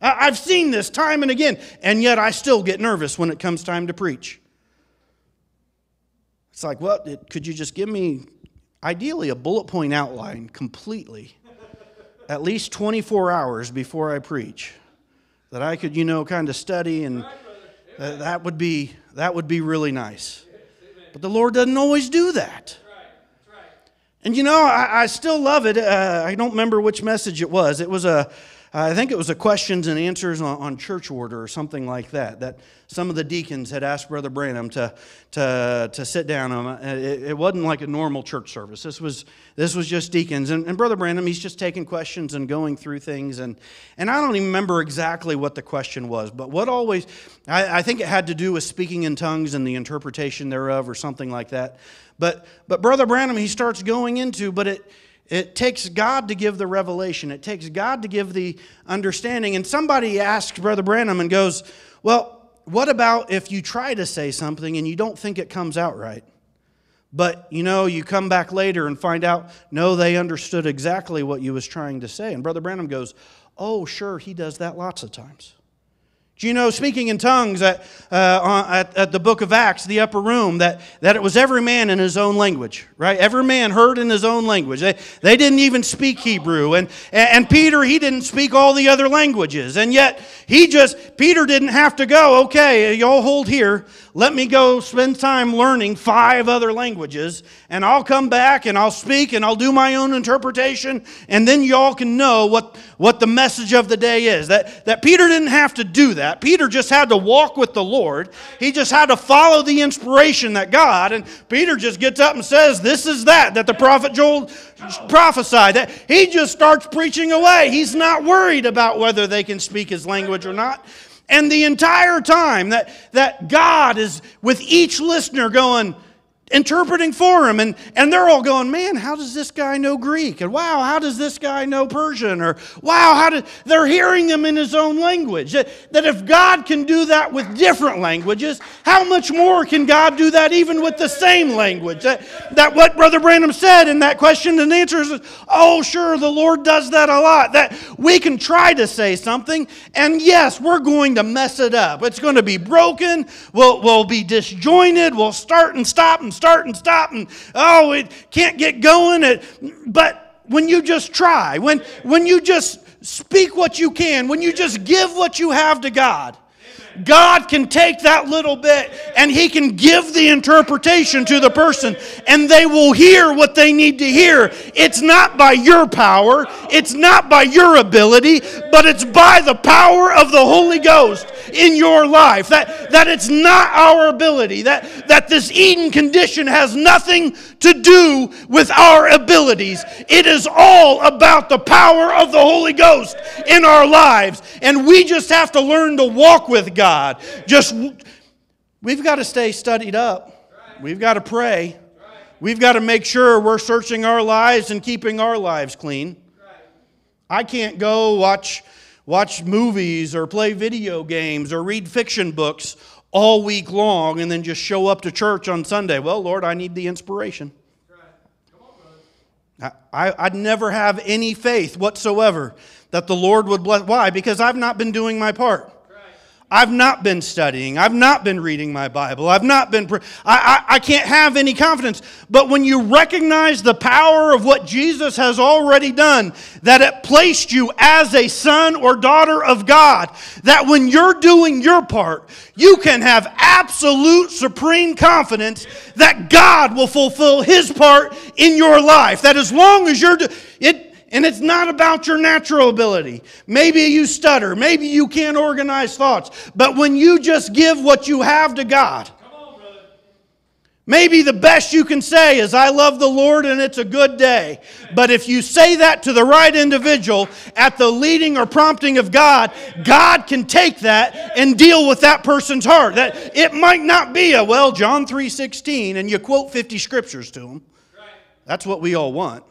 I've seen this time and again, and yet I still get nervous when it comes time to preach. It's like, well, could you just give me, ideally, a bullet point outline completely, at least 24 hours before I preach, that I could, you know, kind of study, and that would be that would be really nice. But the Lord doesn't always do that. And you know, I, I still love it. Uh, I don't remember which message it was. It was a I think it was a questions and answers on, on, church order or something like that, that some of the deacons had asked Brother Branham to, to, to sit down. On. It, it wasn't like a normal church service. This was, this was just deacons. And, and Brother Branham, he's just taking questions and going through things. And, and I don't even remember exactly what the question was, but what always, I, I think it had to do with speaking in tongues and the interpretation thereof or something like that. But, but Brother Branham, he starts going into, but it, it takes God to give the revelation. It takes God to give the understanding. And somebody asks Brother Branham and goes, Well, what about if you try to say something and you don't think it comes out right? But you know, you come back later and find out, no, they understood exactly what you was trying to say. And Brother Branham goes, Oh, sure, he does that lots of times. Do you know, speaking in tongues at, uh, at, at, the book of Acts, the upper room, that, that it was every man in his own language, right? Every man heard in his own language. They, they didn't even speak Hebrew. And, and Peter, he didn't speak all the other languages. And yet, he just, Peter didn't have to go, okay, y'all hold here. Let me go spend time learning five other languages, and I'll come back and I'll speak and I'll do my own interpretation, and then y'all can know what, what the message of the day is. That, that Peter didn't have to do that. Peter just had to walk with the Lord. He just had to follow the inspiration that God, and Peter just gets up and says, This is that, that the prophet Joel prophesied. That he just starts preaching away. He's not worried about whether they can speak his language or not. And the entire time that, that God is with each listener going, interpreting for him and, and they're all going man how does this guy know greek? And wow how does this guy know persian? Or wow how did they're hearing him in his own language. That, that if god can do that with different languages how much more can god do that even with the same language? That, that what brother branham said in that question and answer is oh sure the lord does that a lot. That we can try to say something and yes we're going to mess it up. It's going to be broken. We'll, we'll be disjointed. We'll start and stop and start and stop and oh it can't get going. It, but when you just try when when you just speak what you can when you just give what you have to god God can take that little bit and He can give the interpretation to the person, and they will hear what they need to hear. It's not by your power, it's not by your ability, but it's by the power of the Holy Ghost in your life. That, that it's not our ability, that, that this Eden condition has nothing to do with our abilities. It is all about the power of the Holy Ghost in our lives. And we just have to learn to walk with God. Just we've got to stay studied up. We've got to pray. We've got to make sure we're searching our lives and keeping our lives clean. I can't go watch, watch movies or play video games or read fiction books all week long and then just show up to church on Sunday. Well, Lord, I need the inspiration. I, I'd never have any faith whatsoever that the Lord would bless. Why? Because I've not been doing my part. I've not been studying. I've not been reading my Bible. I've not been. Pre- I, I, I can't have any confidence. But when you recognize the power of what Jesus has already done, that it placed you as a son or daughter of God, that when you're doing your part, you can have absolute supreme confidence that God will fulfill his part in your life. That as long as you're. Do- it, and it's not about your natural ability. Maybe you stutter. Maybe you can't organize thoughts. But when you just give what you have to God, maybe the best you can say is, I love the Lord and it's a good day. But if you say that to the right individual at the leading or prompting of God, God can take that and deal with that person's heart. That it might not be a, well, John 3.16, and you quote 50 scriptures to them. That's what we all want.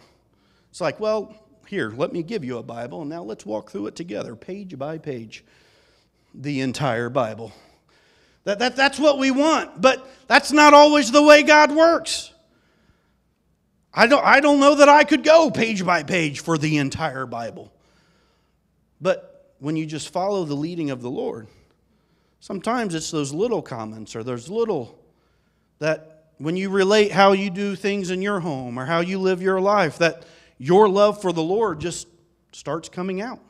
It's like, well, here, let me give you a Bible, and now let's walk through it together, page by page, the entire Bible. That, that, that's what we want, but that's not always the way God works. I don't, I don't know that I could go page by page for the entire Bible. But when you just follow the leading of the Lord, sometimes it's those little comments or those little that when you relate how you do things in your home or how you live your life, that your love for the Lord just starts coming out.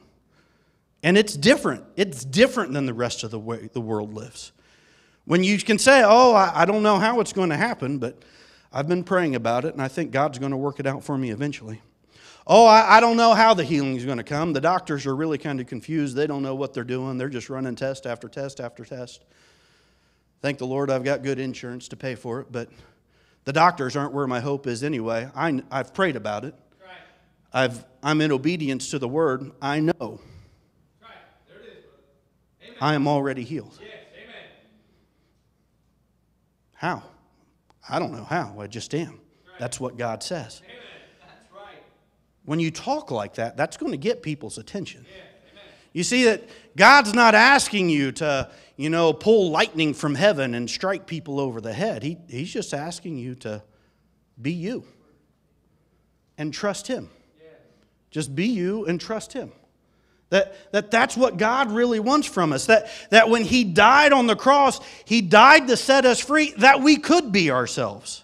And it's different. It's different than the rest of the way the world lives. When you can say, Oh, I, don't know how it's going to happen, but I've been praying about it, and I think God's going to work it out for me eventually. Oh, I, don't know how the healing is going to come. The doctors are really kind of confused. They don't know what they're doing. They're just running test after test after test. Thank the Lord I've got good insurance to pay for it, but the doctors aren't where my hope is anyway. I, I've prayed about it. I've, I'm in obedience to the word. I know. I am already healed. How? I don't know how. I just am. That's what God says. When you talk like that, that's going to get people's attention. You see that God's not asking you to, you know, pull lightning from heaven and strike people over the head. He, he's just asking you to be you and trust Him. Just be you and trust Him. That, that that's what God really wants from us. That, that when He died on the cross, He died to set us free, that we could be ourselves.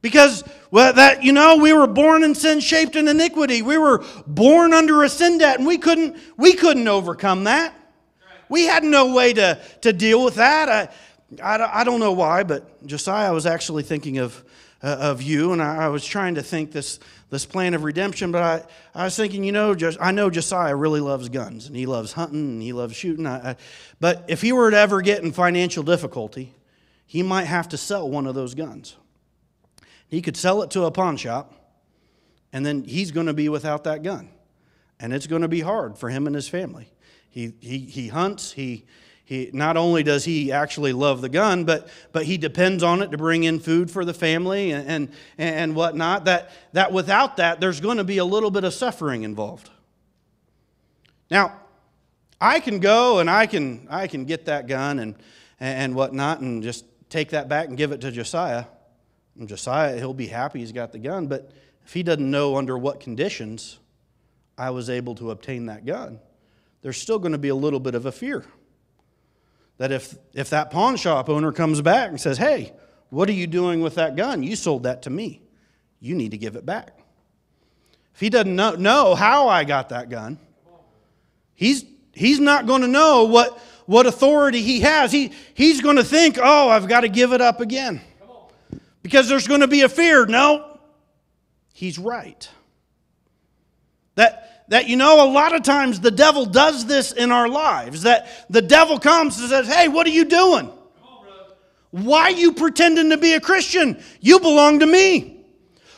Because well, that you know, we were born in sin, shaped in iniquity. We were born under a sin debt, and we couldn't we couldn't overcome that. We had no way to, to deal with that. I, I, I don't know why, but Josiah was actually thinking of, uh, of you, and I, I was trying to think this this plan of redemption. But I, I was thinking, you know, just, I know Josiah really loves guns and he loves hunting and he loves shooting. I, I, but if he were to ever get in financial difficulty, he might have to sell one of those guns. He could sell it to a pawn shop, and then he's going to be without that gun. And it's going to be hard for him and his family. He, he, he hunts, he, he, not only does he actually love the gun, but, but he depends on it to bring in food for the family and, and, and whatnot. That, that without that, there's going to be a little bit of suffering involved. Now, I can go and I can, I can get that gun and, and whatnot and just take that back and give it to Josiah. And Josiah, he'll be happy he's got the gun, but if he doesn't know under what conditions I was able to obtain that gun, there's still going to be a little bit of a fear. That if, if that pawn shop owner comes back and says, Hey, what are you doing with that gun? You sold that to me. You need to give it back. If he doesn't know, know how I got that gun, he's, he's not going to know what, what authority he has. He, he's going to think, Oh, I've got to give it up again. Because there's going to be a fear. No, he's right. That, that, you know, a lot of times the devil does this in our lives. That the devil comes and says, Hey, what are you doing? Why are you pretending to be a Christian? You belong to me.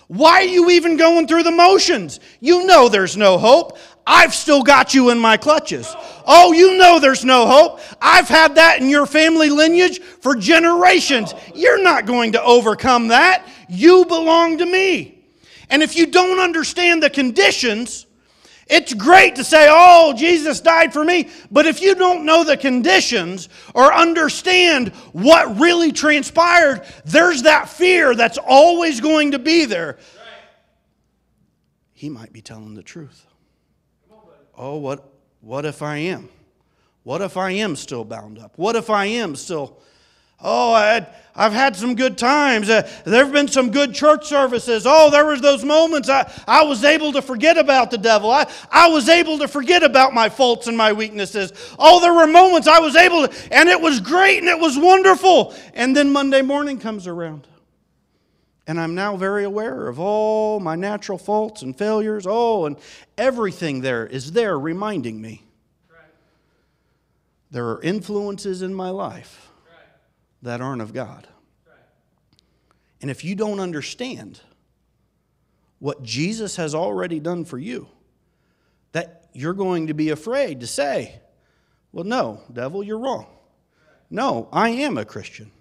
Why are you even going through the motions? You know there's no hope. I've still got you in my clutches. Oh, you know there's no hope. I've had that in your family lineage for generations. You're not going to overcome that. You belong to me. And if you don't understand the conditions, it's great to say, oh, Jesus died for me. But if you don't know the conditions or understand what really transpired, there's that fear that's always going to be there. He might be telling the truth. Oh, what, what if I am? What if I am still bound up? What if I am still Oh, I have had some good times. Uh, there have been some good church services. Oh, there was those moments I, I was able to forget about the devil. I, I was able to forget about my faults and my weaknesses. Oh, there were moments I was able to, and it was great and it was wonderful. And then Monday morning comes around. And I'm now very aware of all my natural faults and failures. Oh, and everything there is there reminding me. There are influences in my life that aren't of God. And if you don't understand what Jesus has already done for you, that you're going to be afraid to say, Well, no, devil, you're wrong. No, I am a Christian.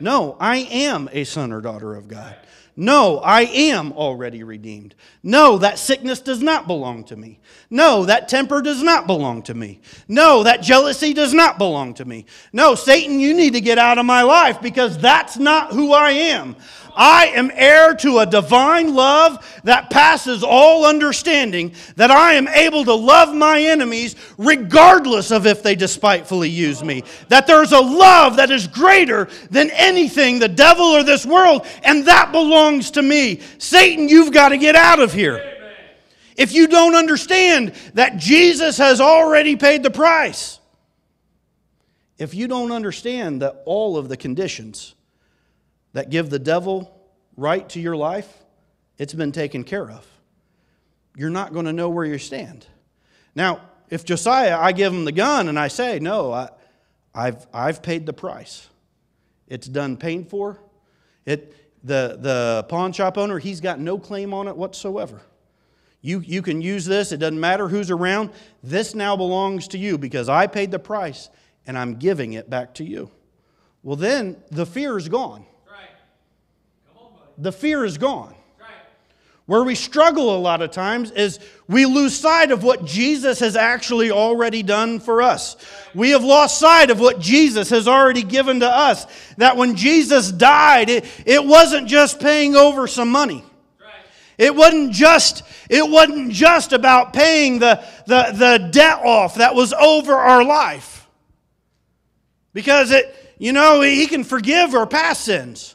No, I am a son or daughter of God. No, I am already redeemed. No, that sickness does not belong to me. No, that temper does not belong to me. No, that jealousy does not belong to me. No, Satan, you need to get out of my life because that's not who I am. I am heir to a divine love that passes all understanding, that I am able to love my enemies regardless of if they despitefully use me. That there's a love that is greater than anything, the devil or this world, and that belongs to me. Satan, you've got to get out of here. If you don't understand that Jesus has already paid the price, if you don't understand that all of the conditions, that give the devil right to your life, it's been taken care of. You're not going to know where you stand. Now, if Josiah, I give him the gun and I say, no, I, I've, I've paid the price. It's done paid for. It, the, the pawn shop owner, he's got no claim on it whatsoever. You, you can use this, it doesn't matter who's around. This now belongs to you because I paid the price and I'm giving it back to you. Well, then the fear is gone the fear is gone. Where we struggle a lot of times is we lose sight of what Jesus has actually already done for us. We have lost sight of what Jesus has already given to us. That when Jesus died, it, it wasn't just paying over some money. It wasn't just, it wasn't just about paying the, the, the debt off that was over our life. Because it, you know, he can forgive our past sins.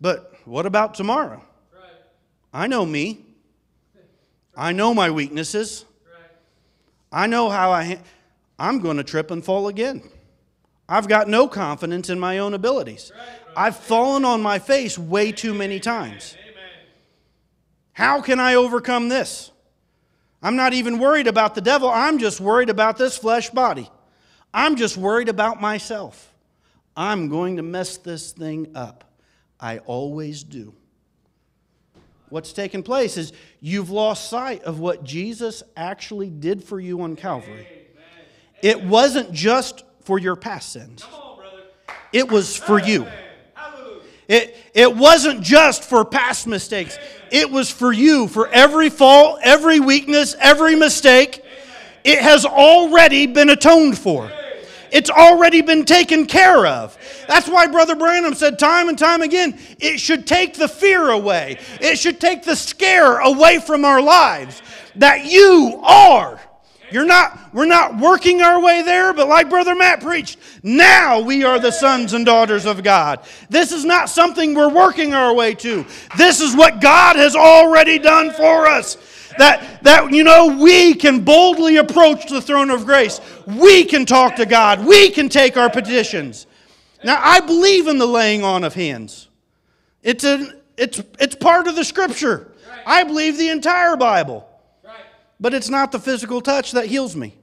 But what about tomorrow? Right. I know me. I know my weaknesses. Right. I know how I. Ha- I'm going to trip and fall again. I've got no confidence in my own abilities. Right, I've fallen on my face way too many times. Amen. How can I overcome this? I'm not even worried about the devil. I'm just worried about this flesh body. I'm just worried about myself. I'm going to mess this thing up. I always do. What's taken place is you've lost sight of what Jesus actually did for you on Calvary. It wasn't just for your past sins, it was for you. It, it wasn't just for past mistakes. It was for you, for every fault, every weakness, every mistake. It has already been atoned for. It's already been taken care of. That's why Brother Branham said time and time again it should take the fear away, it should take the scare away from our lives. That you are. You're not, we're not working our way there, but like Brother Matt preached, now we are the sons and daughters of God. This is not something we're working our way to. This is what God has already done for us that, that, you know, we can boldly approach the throne of grace. We can talk to God. We can take our petitions. Now, I believe in the laying on of hands. It's, a, it's, it's part of the scripture. I believe the entire Bible. But it's not the physical touch that heals me.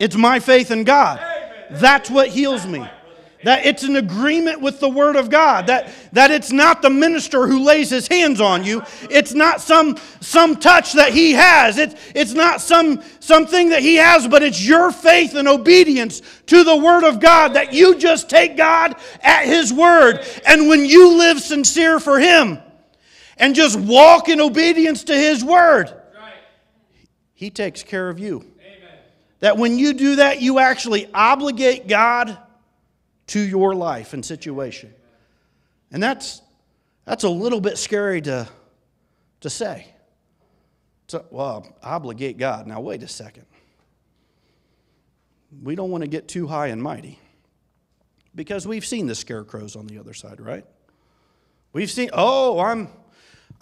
It's my faith in God. That's what heals me. That it's an agreement with the Word of God. That, that it's not the minister who lays his hands on you. It's not some, some touch that he has. It, it's not some, something that he has, but it's your faith and obedience to the Word of God that you just take God at His Word. And when you live sincere for Him and just walk in obedience to His Word, He takes care of you. That when you do that, you actually obligate God to your life and situation. And that's, that's a little bit scary to, to say. So, well, obligate God. Now, wait a second. We don't want to get too high and mighty because we've seen the scarecrows on the other side, right? We've seen, oh, I'm,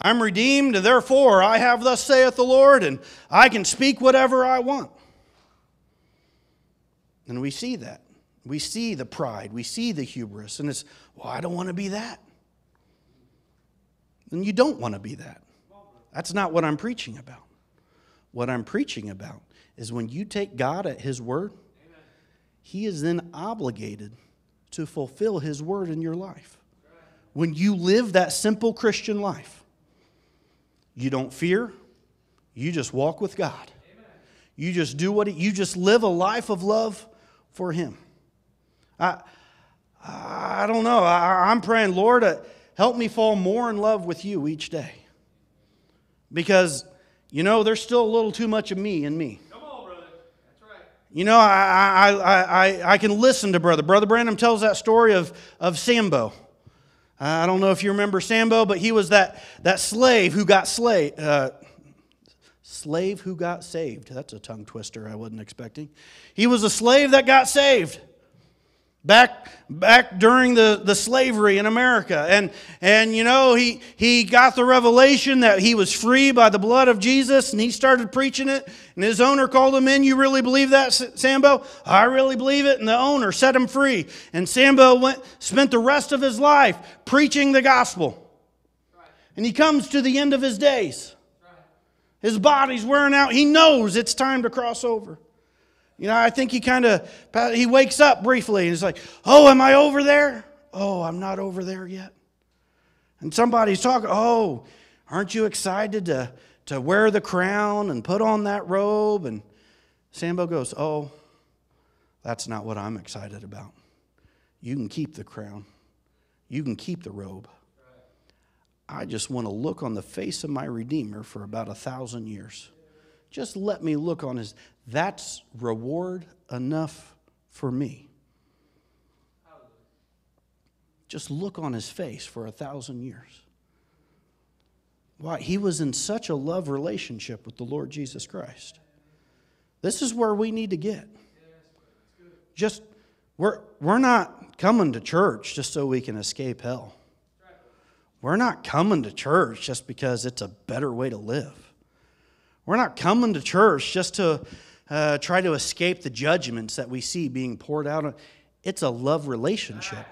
I'm redeemed, therefore I have thus saith the Lord, and I can speak whatever I want. And we see that. We see the pride, we see the hubris, and it's, well, I don't want to be that. And you don't want to be that. That's not what I'm preaching about. What I'm preaching about is when you take God at His word, He is then obligated to fulfill His word in your life. When you live that simple Christian life, you don't fear, you just walk with God. You just do what you just live a life of love for Him. I, I don't know. I, am praying, Lord, uh, help me fall more in love with you each day. Because, you know, there's still a little too much of me in me. Come on, brother. That's right. You know, I, I, I, I can listen to Brother. Brother Branham tells that story of, of Sambo. I don't know if you remember Sambo, but he was that, that slave who got slave, uh, slave who got saved. That's a tongue twister I wasn't expecting. He was a slave that got saved back back during the, the slavery in America. And and you know, he he got the revelation that he was free by the blood of Jesus, and he started preaching it. And his owner called him in. You really believe that, Sambo? I really believe it. And the owner set him free. And Sambo went spent the rest of his life preaching the gospel. And he comes to the end of his days. His body's wearing out. He knows it's time to cross over. You know, I think he kind of he wakes up briefly and he's like, "Oh, am I over there? Oh, I'm not over there yet." And somebody's talking, "Oh, aren't you excited to to wear the crown and put on that robe?" And Sambo goes, "Oh, that's not what I'm excited about. You can keep the crown. You can keep the robe. I just want to look on the face of my Redeemer for about a thousand years." Just let me look on his. That's reward enough for me. Just look on his face for a thousand years. Why? He was in such a love relationship with the Lord Jesus Christ. This is where we need to get. Just, we're, we're not coming to church just so we can escape hell. We're not coming to church just because it's a better way to live. We're not coming to church just to uh, try to escape the judgments that we see being poured out. It's a love relationship.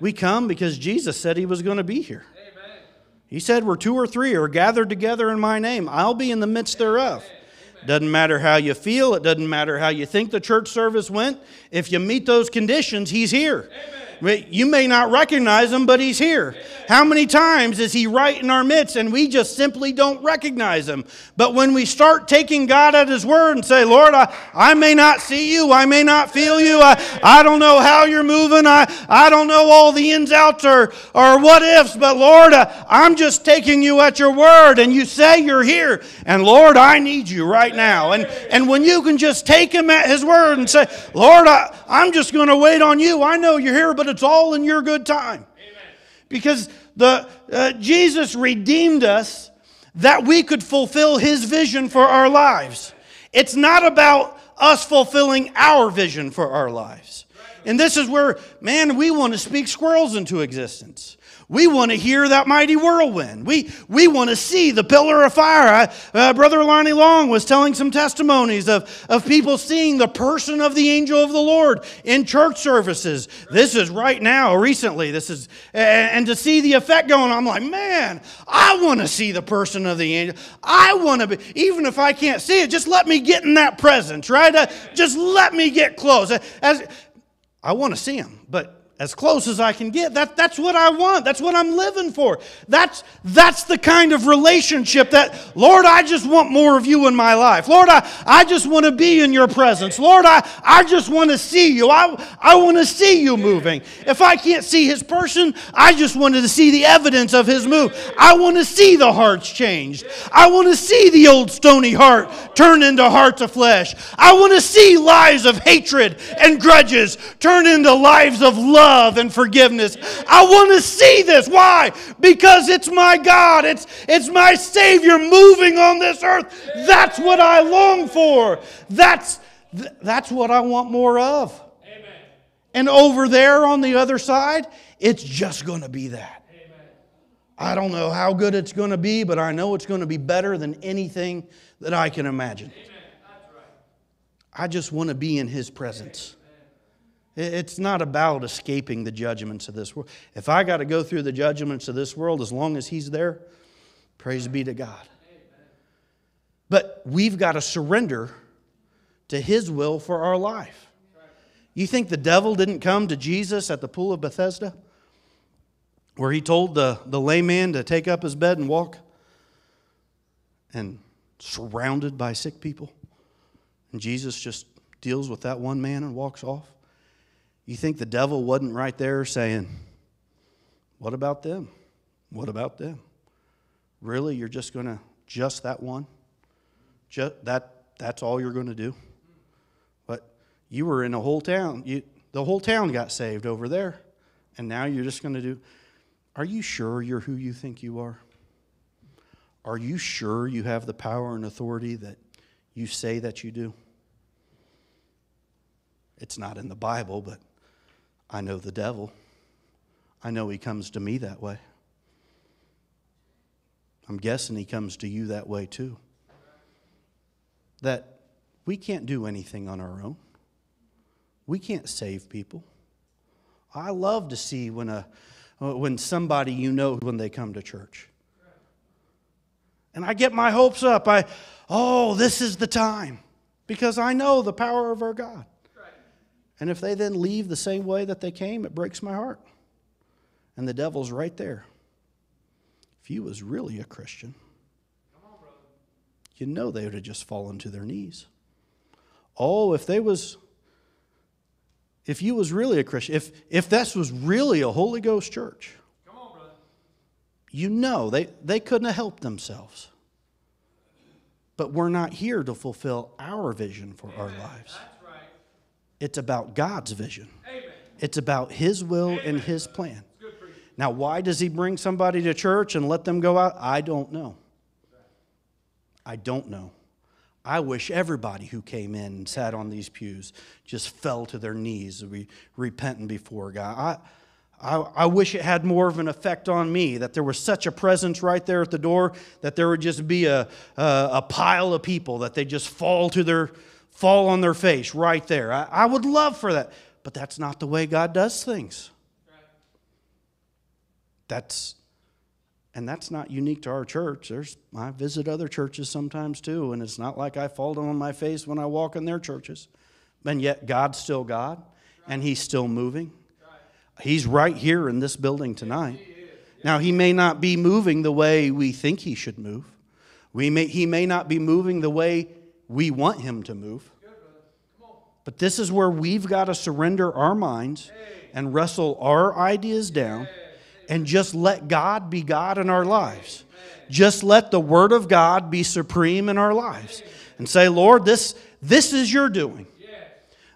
We come because Jesus said he was going to be here. Amen. He said, Where two or three are gathered together in my name, I'll be in the midst thereof. Amen. Doesn't matter how you feel, it doesn't matter how you think the church service went. If you meet those conditions, he's here. Amen. You may not recognize him, but he's here. How many times is he right in our midst and we just simply don't recognize him? But when we start taking God at his word and say, Lord, I, I may not see you, I may not feel you, I, I don't know how you're moving, I, I don't know all the ins, outs, or, or what ifs, but Lord, uh, I'm just taking you at your word and you say you're here, and Lord, I need you right now. And, and when you can just take him at his word and say, Lord, I, I'm just going to wait on you, I know you're here, but but it's all in your good time. Amen. Because the, uh, Jesus redeemed us that we could fulfill his vision for our lives. It's not about us fulfilling our vision for our lives. And this is where, man, we want to speak squirrels into existence. We want to hear that mighty whirlwind. We, we want to see the pillar of fire. I, uh, Brother Lonnie Long was telling some testimonies of, of people seeing the person of the angel of the Lord in church services. This is right now, recently. This is, and to see the effect going on, I'm like, man, I want to see the person of the angel. I want to be, even if I can't see it, just let me get in that presence, right? Uh, just let me get close. As, I want to see him, but as close as I can get. That, that's what I want. That's what I'm living for. That's, that's the kind of relationship that, Lord, I just want more of you in my life. Lord, I, I just want to be in your presence. Lord, I, I just want to see you. I, I want to see you moving. If I can't see his person, I just wanted to see the evidence of his move. I want to see the hearts changed. I want to see the old stony heart turn into hearts of flesh. I want to see lives of hatred and grudges turn into lives of love love and forgiveness. I want to see this. Why? Because it's my God, it's, it's my Savior moving on this earth. That's what I long for. That's, that's what I want more of. Amen. And over there on the other side, it's just going to be that. Amen. I don't know how good it's going to be, but I know it's going to be better than anything that I can imagine. Right. I just want to be in His presence. It's not about escaping the judgments of this world. If I got to go through the judgments of this world, as long as He's there, praise be to God. But we've got to surrender to His will for our life. You think the devil didn't come to Jesus at the pool of Bethesda? Where he told the, the lame man to take up his bed and walk? And surrounded by sick people? And Jesus just deals with that one man and walks off? You think the devil wasn't right there saying, What about them? What about them? Really? You're just going to, just that one? Just that, that's all you're going to do? But you were in a whole town. You, the whole town got saved over there. And now you're just going to do. Are you sure you're who you think you are? Are you sure you have the power and authority that you say that you do? It's not in the Bible, but I know the devil. I know he comes to me that way. I'm guessing he comes to you that way too. That we can't do anything on our own. We can't save people. I love to see when, a, when somebody you know when they come to church. And I get my hopes up. I, oh, this is the time. Because I know the power of our God. And if they then leave the same way that they came, it breaks my heart. And the devil's right there. If you was really a Christian, on, you know they would have just fallen to their knees. Oh, if they was if you was really a Christian, if if this was really a Holy Ghost church, on, you know they, they couldn't have helped themselves. But we're not here to fulfill our vision for our lives. It's about God's vision. Amen. It's about His will Amen. and His plan. Now, why does He bring somebody to church and let them go out? I don't know. I don't know. I wish everybody who came in and sat on these pews just fell to their knees, re- repenting before God. I, I, I wish it had more of an effect on me, that there was such a presence right there at the door that there would just be a, a, a pile of people, that they just fall to their fall on their face right there. I, I would love for that. But that's not the way God does things. That's and that's not unique to our church. There's I visit other churches sometimes too, and it's not like I fall down on my face when I walk in their churches. And yet God's still God, and He's still moving. He's right here in this building tonight. Now He may not be moving the way we think He should move. We may, he may not be moving the way we want Him to move. But this is where we've got to surrender our minds and wrestle our ideas down and just let God be God in our lives. Just let the Word of God be supreme in our lives. And say, Lord, this, this is your doing.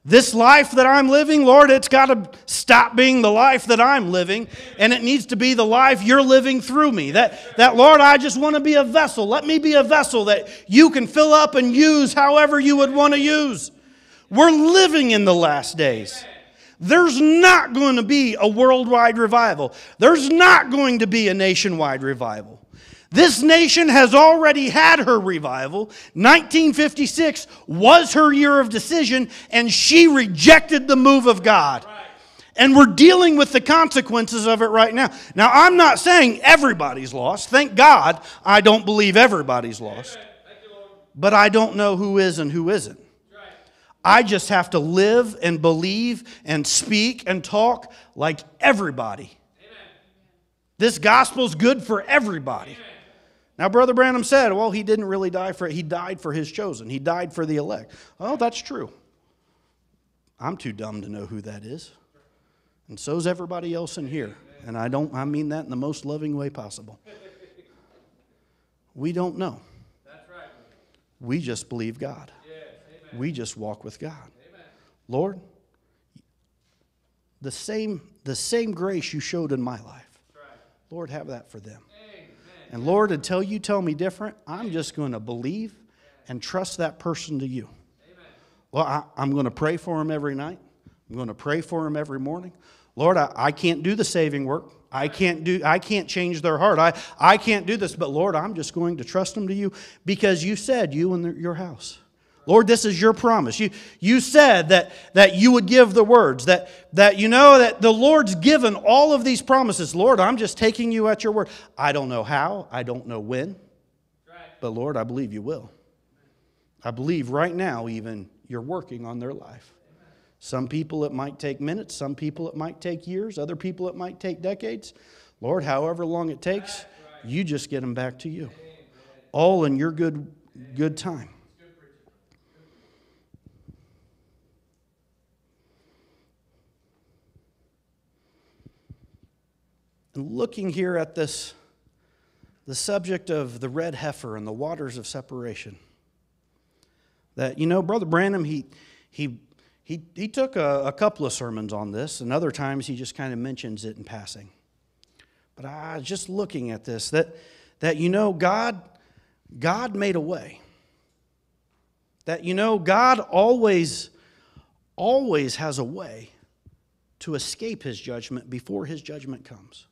This life that I'm living, Lord, it's got to stop being the life that I'm living, and it needs to be the life you're living through me. That, that Lord, I just want to be a vessel. Let me be a vessel that you can fill up and use however you would want to use. We're living in the last days. There's not going to be a worldwide revival, there's not going to be a nationwide revival. This nation has already had her revival. 1956 was her year of decision, and she rejected the move of God. And we're dealing with the consequences of it right now. Now, I'm not saying everybody's lost. Thank God I don't believe everybody's lost. But I don't know who is and who isn't. I just have to live and believe and speak and talk like everybody. This gospel's good for everybody. Now, Brother Branham said, well, he didn't really die for it. He died for his chosen. He died for the elect. Oh, that's true. I'm too dumb to know who that is. And so's everybody else in here. And I don't I mean that in the most loving way possible. We don't know. We just believe God. We just walk with God. Lord, the same, the same grace you showed in my life, Lord, have that for them. And Lord, until you tell me different, I'm just going to believe and trust that person to you. Well, I, I'm going to pray for him every night. I'm going to pray for him every morning. Lord, I, I can't do the saving work. I can't do I can't change their heart. I, I can't do this, but Lord, I'm just going to trust them to you because you said you and your house. Lord, this is your promise. You, you said that, that you would give the words, that, that you know that the Lord's given all of these promises. Lord, I'm just taking you at your word. I don't know how, I don't know when, but Lord, I believe you will. I believe right now, even, you're working on their life. Some people it might take minutes, some people it might take years, other people it might take decades. Lord, however long it takes, you just get them back to you. All in your good, good time. Looking here at this, the subject of the red heifer and the waters of separation, that, you know, Brother Branham, he, he he, he took a, a couple of sermons on this, and other times he just kind of mentions it in passing. But I just looking at this that, that you know, God, God made a way. That, you know, God always, always has a way to escape his judgment before his judgment comes.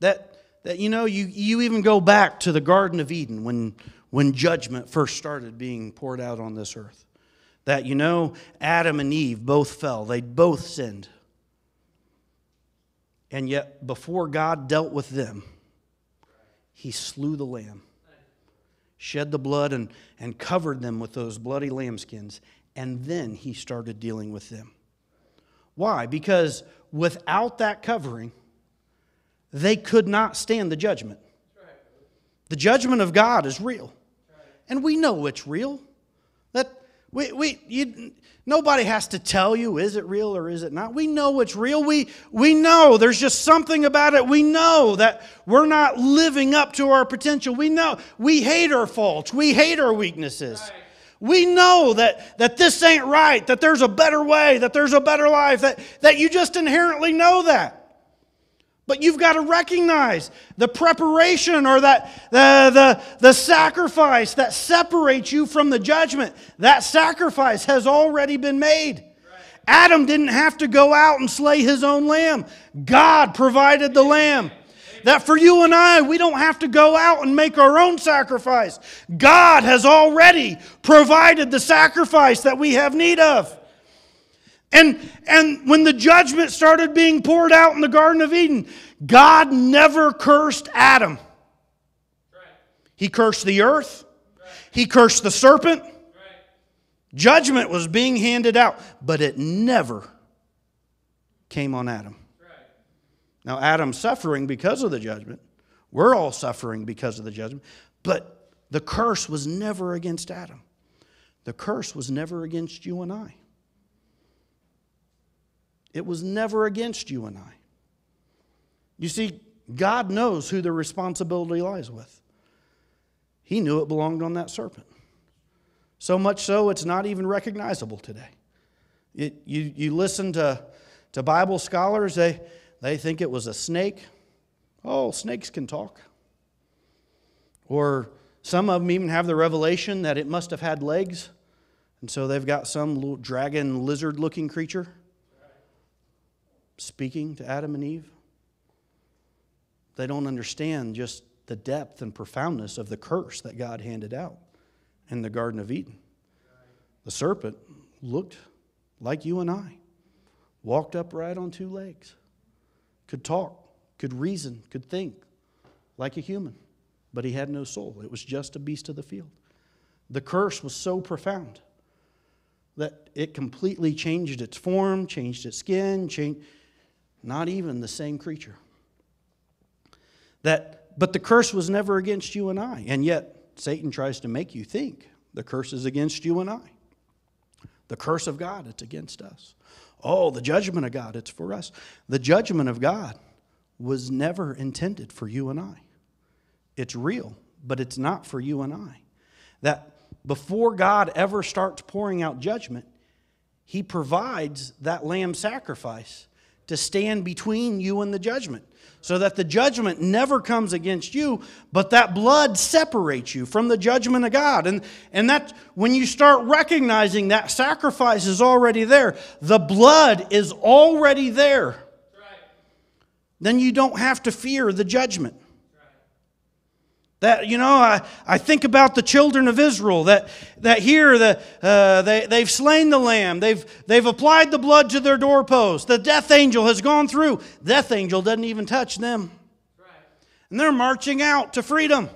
That, that, you know, you, you even go back to the Garden of Eden when, when judgment first started being poured out on this earth that, you know, Adam and Eve both fell, they both sinned. And yet, before God dealt with them, he slew the lamb, shed the blood, and, and covered them with those bloody lambskins. And then he started dealing with them. Why? Because without that covering, they could not stand the judgment. The judgment of God is real. And we know it's real. That we, we, you, nobody has to tell you, is it real or is it not? We know it's real. We, we know there's just something about it. We know that we're not living up to our potential. We know we hate our faults, we hate our weaknesses. Right. We know that, that this ain't right, that there's a better way, that there's a better life, that, that you just inherently know that. But you've got to recognize the preparation or that the, the, the sacrifice that separates you from the judgment. That sacrifice has already been made. Adam didn't have to go out and slay his own lamb. God provided the lamb. That for you and I, we don't have to go out and make our own sacrifice. God has already provided the sacrifice that we have need of. And, and when the judgment started being poured out in the Garden of Eden, God never cursed Adam. He cursed the earth, he cursed the serpent. Judgment was being handed out, but it never came on Adam. Now, Adam's suffering because of the judgment. We're all suffering because of the judgment. But the curse was never against Adam, the curse was never against you and I. It was never against you and I. You see, God knows who the responsibility lies with. He knew it belonged on that serpent. So much so, it's not even recognizable today. It, you, you listen to, to Bible scholars, they, they think it was a snake. Oh, snakes can talk. Or some of them even have the revelation that it must have had legs, and so they've got some little dragon lizard looking creature speaking to Adam and Eve. They don't understand just the depth and profoundness of the curse that God handed out in the Garden of Eden. The serpent looked like you and I, walked upright on two legs, could talk, could reason, could think like a human, but he had no soul. It was just a beast of the field. The curse was so profound that it completely changed its form, changed its skin, changed, not even the same creature. That, but the curse was never against you and I, and yet Satan tries to make you think the curse is against you and I. The curse of God, it's against us. Oh, the judgment of God, it's for us. The judgment of God was never intended for you and I. It's real, but it's not for you and I. That before God ever starts pouring out judgment, He provides that lamb sacrifice to stand between you and the judgment so that the judgment never comes against you, but that blood separates you from the judgment of God. And, and that when you start recognizing that sacrifice is already there, the blood is already there, then you don't have to fear the judgment. That, you know, I, I think about the children of Israel that, that here the, uh, they, they've slain the lamb, they've, they've applied the blood to their doorpost. The death angel has gone through. Death angel doesn't even touch them. And they're marching out to freedom.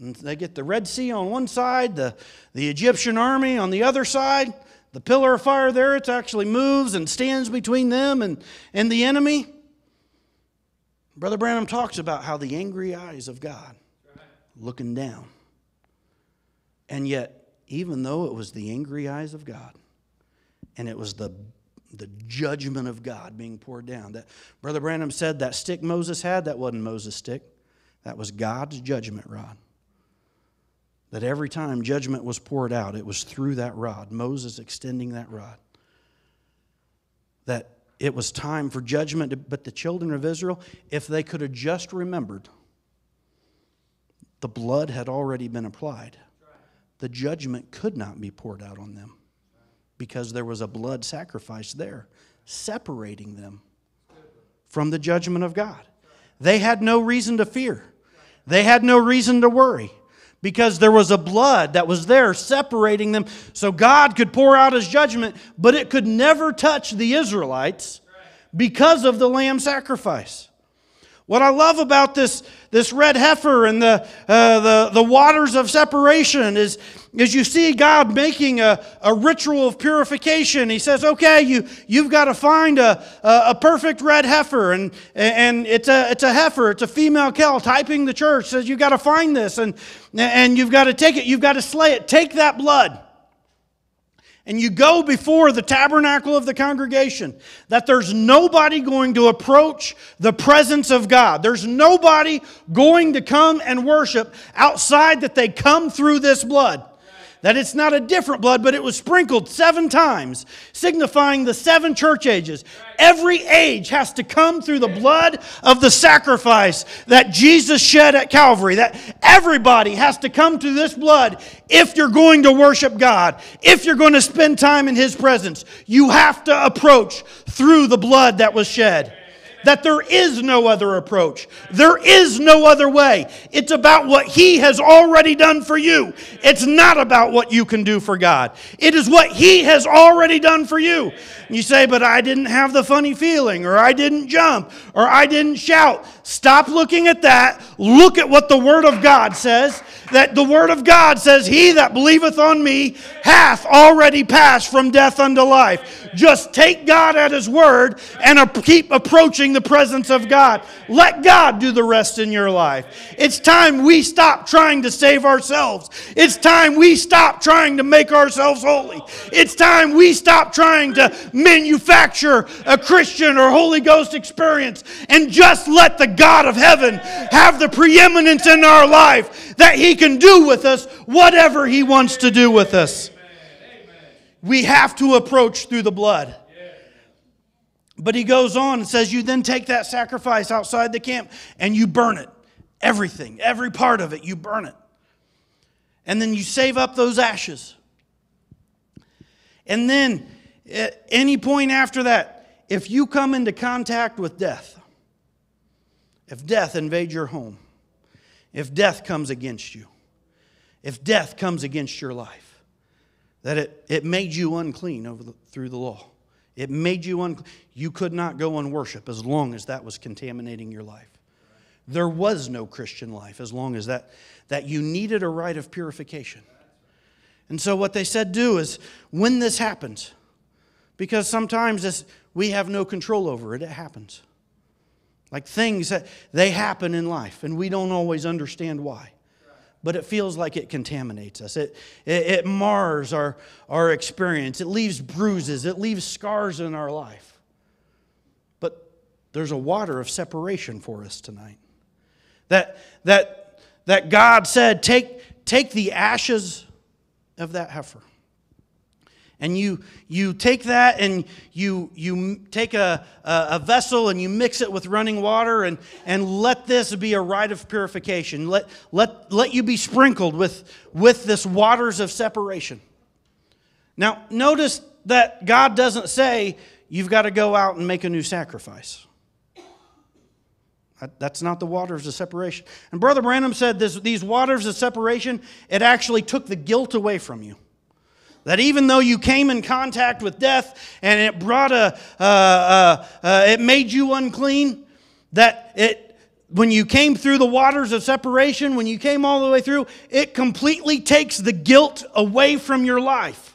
And they get the Red Sea on one side, the, the Egyptian army on the other side. The pillar of fire there, it actually moves and stands between them and, and the enemy. Brother Branham talks about how the angry eyes of God looking down. And yet, even though it was the angry eyes of God and it was the, the judgment of God being poured down, that Brother Branham said that stick Moses had, that wasn't Moses' stick. That was God's judgment rod. That every time judgment was poured out, it was through that rod, Moses extending that rod. That it was time for judgment, but the children of Israel, if they could have just remembered, the blood had already been applied. The judgment could not be poured out on them because there was a blood sacrifice there, separating them from the judgment of God. They had no reason to fear, they had no reason to worry because there was a blood that was there separating them so God could pour out his judgment, but it could never touch the Israelites because of the lamb sacrifice. What I love about this, this red heifer and the, uh, the, the waters of separation is, is you see God making a, a ritual of purification. He says, okay, you, you've got to find a, a, a perfect red heifer. And, and it's, a, it's a heifer, it's a female cow. Typing the church says, you've got to find this and, and you've got to take it, you've got to slay it. Take that blood and you go before the tabernacle of the congregation, that there's nobody going to approach the presence of God. There's nobody going to come and worship outside that they come through this blood that it's not a different blood, but it was sprinkled seven times, signifying the seven church ages. Every age has to come through the blood of the sacrifice that Jesus shed at Calvary. That everybody has to come to this blood if you're going to worship God, if you're going to spend time in His presence. You have to approach through the blood that was shed that there is no other approach. There is no other way. It's about what He has already done for you. It's not about what you can do for God. It is what He has already done for you. You say, but I didn't have the funny feeling, or I didn't jump, or I didn't shout. Stop looking at that. Look at what the Word of God says. That the Word of God says, He that believeth on me hath already passed from death unto life. Just take God at His Word and keep approaching the presence of God. Let God do the rest in your life. It's time we stop trying to save ourselves. It's time we stop trying to make ourselves holy. It's time we stop trying to manufacture a Christian or Holy Ghost experience and just let the God of heaven have the preeminence in our life that He can do with us whatever He wants to do with us. We have to approach through the blood. But he goes on and says, You then take that sacrifice outside the camp and you burn it. Everything, every part of it, you burn it. And then you save up those ashes. And then, at any point after that, if you come into contact with death, if death invades your home, if death comes against you, if death comes against your life, that it, it made you unclean over the, through the law. It made you unclean. You could not go and worship as long as that was contaminating your life. There was no Christian life as long as that, that you needed a rite of purification. And so, what they said do is when this happens, because sometimes this, we have no control over it, it happens. Like things that they happen in life, and we don't always understand why. But it feels like it contaminates us. It, it, it mars our, our experience. It leaves bruises. It leaves scars in our life. But there's a water of separation for us tonight. That, that, that God said, take, take the ashes of that heifer and you you take that and you you take a, a, vessel and you mix it with running water and and let this be a rite of purification. Let let let you be sprinkled with with this waters of separation. Now notice that god doesn't say you've got to go out and make a new sacrifice. That's not the waters of separation. And brother branham said this, these waters of separation it actually took the guilt away from you that even though you came in contact with death and it brought a, uh, uh, uh, it made you unclean, that it, when you came through the waters of separation, when you came all the way through, it completely takes the guilt away from your life.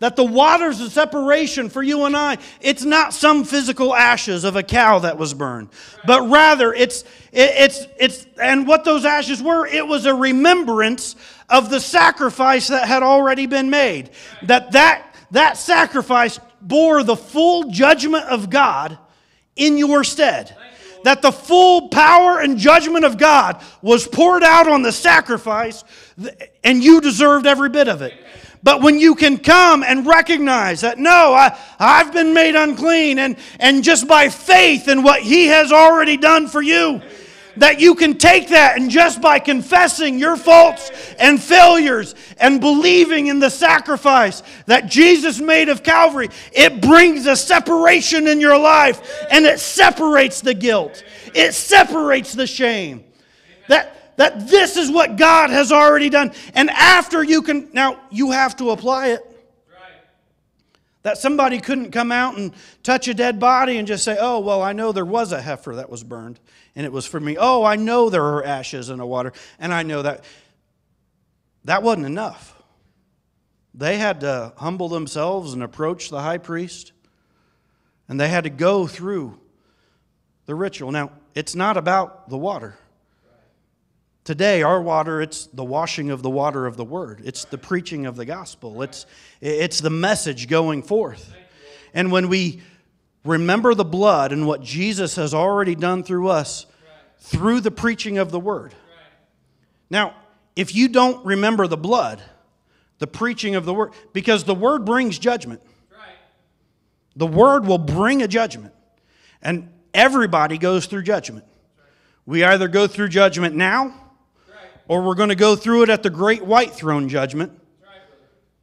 That the waters of separation for you and I, it's not some physical ashes of a cow that was burned, but rather it's, it, it's, it's, and what those ashes were, it was a remembrance of the sacrifice that had already been made. That that, that sacrifice bore the full judgment of God in your stead. That the full power and judgment of God was poured out on the sacrifice, and you deserved every bit of it. But when you can come and recognize that, no, I, I've been made unclean, and, and just by faith in what He has already done for you, that you can take that and just by confessing your faults and failures and believing in the sacrifice that Jesus made of Calvary, it brings a separation in your life and it separates the guilt, it separates the shame. That that this is what God has already done. And after you can, now you have to apply it. That somebody couldn't come out and touch a dead body and just say, oh, well, I know there was a heifer that was burned and it was for me. Oh, I know there are ashes in the water, and I know that. That wasn't enough. They had to humble themselves and approach the high priest, and they had to go through the ritual. Now, it's not about the water. Today, our water, it's the washing of the water of the word. It's the preaching of the gospel. It's, it's the message going forth. And when we remember the blood and what Jesus has already done through us, through the preaching of the word. Now, if you don't remember the blood, the preaching of the word, because the word brings judgment. The word will bring a judgment. And everybody goes through judgment. We either go through judgment now, or we're going to go through it at the great white throne judgment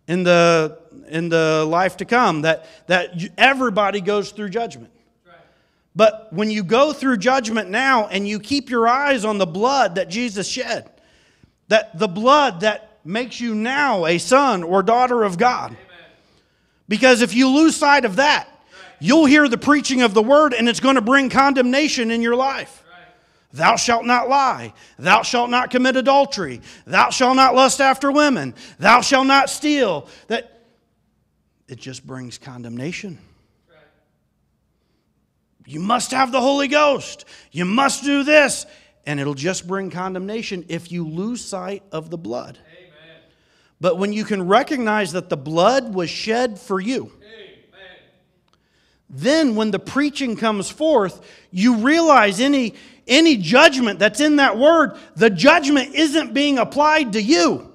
in the, in the life to come. That, that everybody goes through judgment. But when you go through judgment now and you keep your eyes on the blood that Jesus shed, that the blood that makes you now a son or daughter of God. Amen. Because if you lose sight of that, you'll hear the preaching of the word and it's going to bring condemnation in your life. Thou shalt not lie. Thou shalt not commit adultery. Thou shalt not lust after women. Thou shalt not steal. That it just brings condemnation. You must have the Holy Ghost. You must do this. And it'll just bring condemnation if you lose sight of the blood. Amen. But when you can recognize that the blood was shed for you, Amen. then when the preaching comes forth, you realize any, any judgment that's in that word, the judgment isn't being applied to you.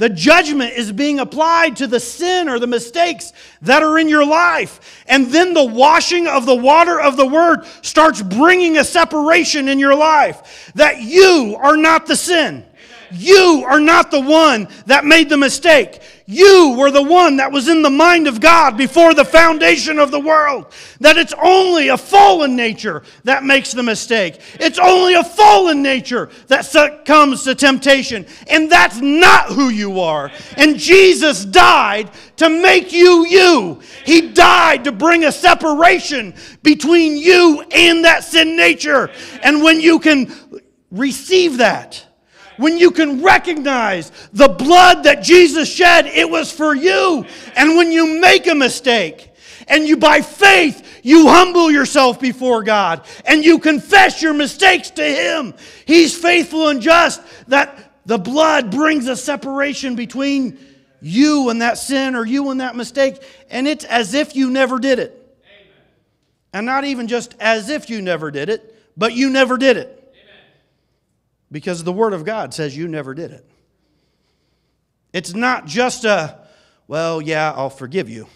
The judgment is being applied to the sin or the mistakes that are in your life. And then the washing of the water of the word starts bringing a separation in your life that you are not the sin. You are not the one that made the mistake. You were the one that was in the mind of God before the foundation of the world. That it's only a fallen nature that makes the mistake. It's only a fallen nature that succumbs to temptation. And that's not who you are. And Jesus died to make you you. He died to bring a separation between you and that sin nature. And when you can receive that, When you can recognize the blood that Jesus shed, it was for you. And when you make a mistake, and you by faith you humble yourself before God and you confess your mistakes to him he's faithful and just that the blood brings a separation between you and that sin or you and that mistake and it's as if you never did it. And not even just as if you never did it but you never did it because the word of God says you never did it it's not just a well yeah I'll forgive you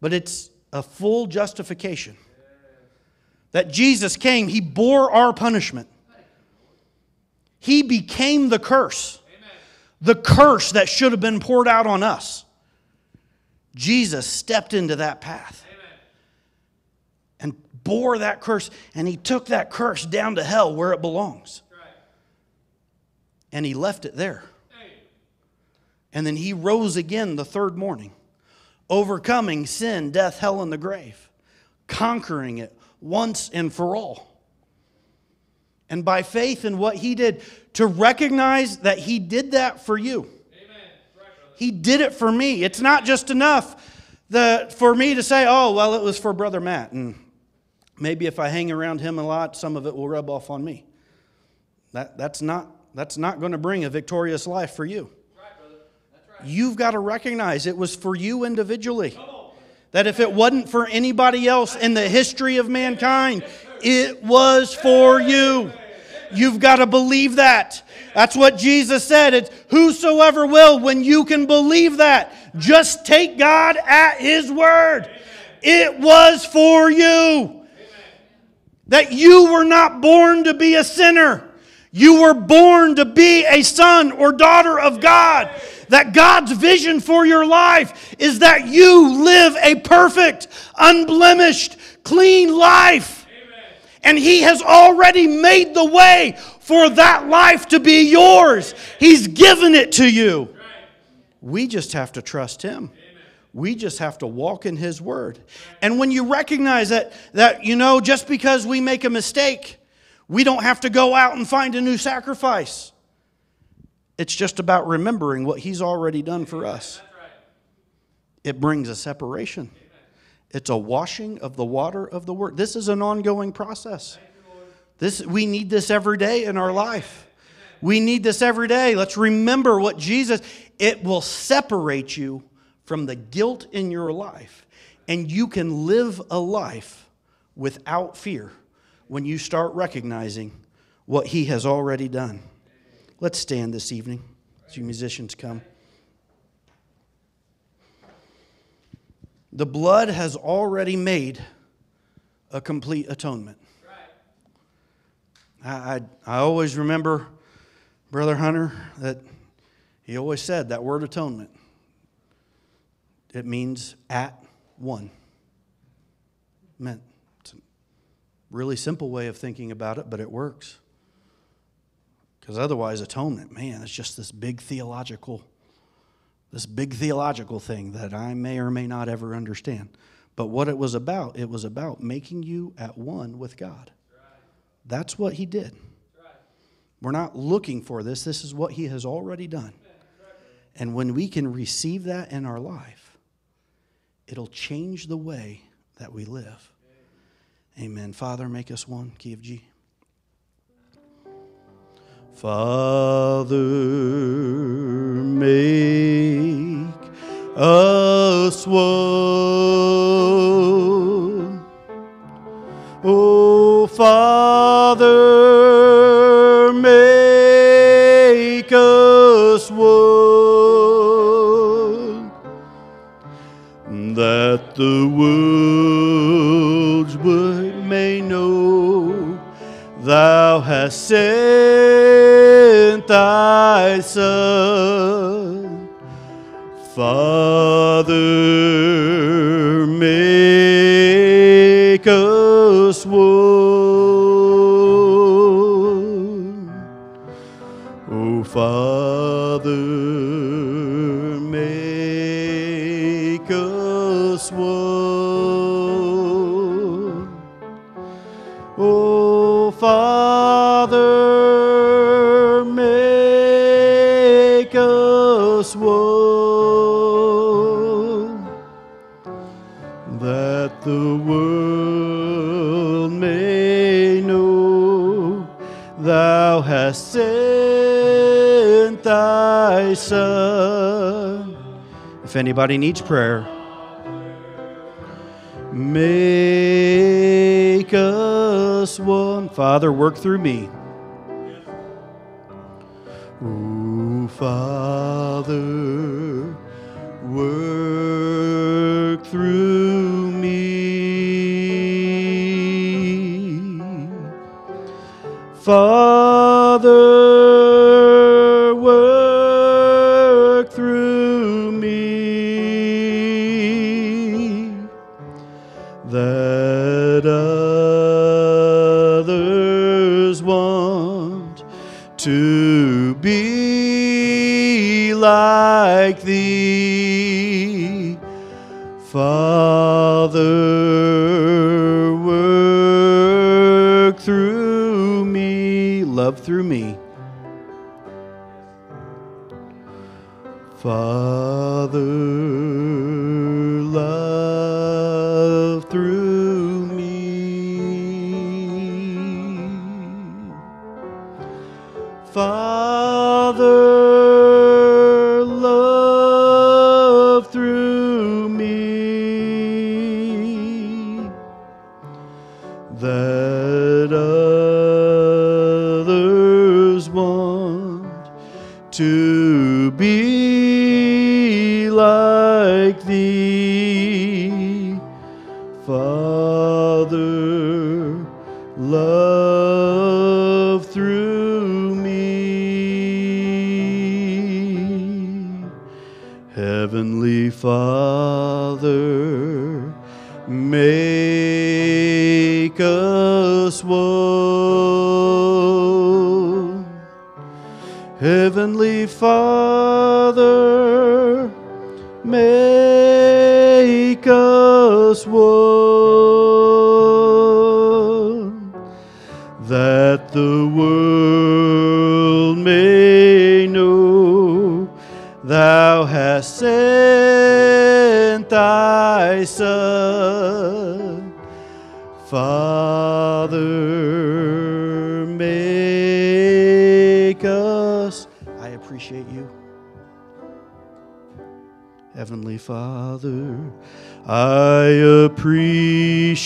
but it's a full justification. That Jesus came, He bore our punishment. He became the curse, the curse that should have been poured out on us. Jesus stepped into that path bore that curse, and He took that curse down to hell where it belongs. And He left it there. And then He rose again the third morning overcoming sin, death, hell, and the grave, conquering it once and for all. And by faith in what he did, to recognize that he did that for you. he did it for me. It's not just enough the, for me to say, oh, well, it was for Brother Matt. And maybe if I hang around him a lot, some of it will rub off on me. That, that's not, that's not going to bring a victorious life for you. You've got to recognize it was for you individually. That if it wasn't for anybody else in the history of mankind, it was for you. You've got to believe that. That's what Jesus said. It's whosoever will, when you can believe that, just take God at His word. It was for you. That you were not born to be a sinner. You were born to be a son or daughter of God that God's vision for your life is that you live a perfect, unblemished, clean life. And He has already made the way for that life to be yours. He's given it to you. We just have to trust Him. We just have to walk in His Word. And when you recognize that, that, you know, just because we make a mistake, we don't have to go out and find a new sacrifice. It's just about remembering what He's already done for us. It brings a separation. It's a washing of the water of the Word. This is an ongoing process. This, we need this every day in our life. We need this every day. Let's remember what Jesus, it will separate you from the guilt in your life. And you can live a life without fear when you start recognizing what He has already done. Let's stand this evening as you musicians come. The blood has already made a complete atonement. I, I, I, always remember Brother Hunter that he always said that word atonement. It means at one. Meant it's a really simple way of thinking about it, but it works. Because otherwise, atonement, man, it's just this big theological, this big theological thing that I may or may not ever understand. But what it was about, it was about making you at one with God. That's what he did. We're not looking for this. This is what he has already done. And when we can receive that in our life, it'll change the way that we live. Amen. Father, make us one. Key of G. Father, make us one. Oh, Father, thou hast anybody needs prayer, make us one. Father, work through me.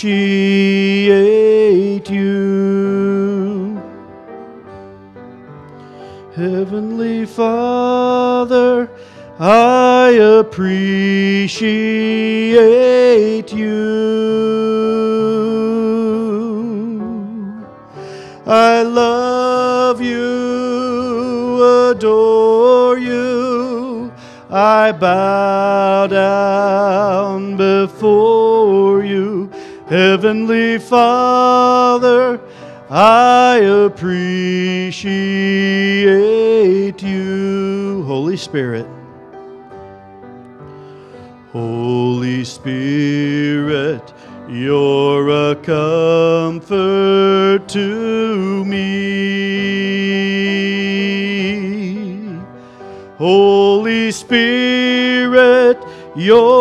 Appreciate you. Heavenly Father, I appreciate you. I love you, adore you. I bow Spirit. Holy Spirit, you're a comfort to me. Holy Spirit, you're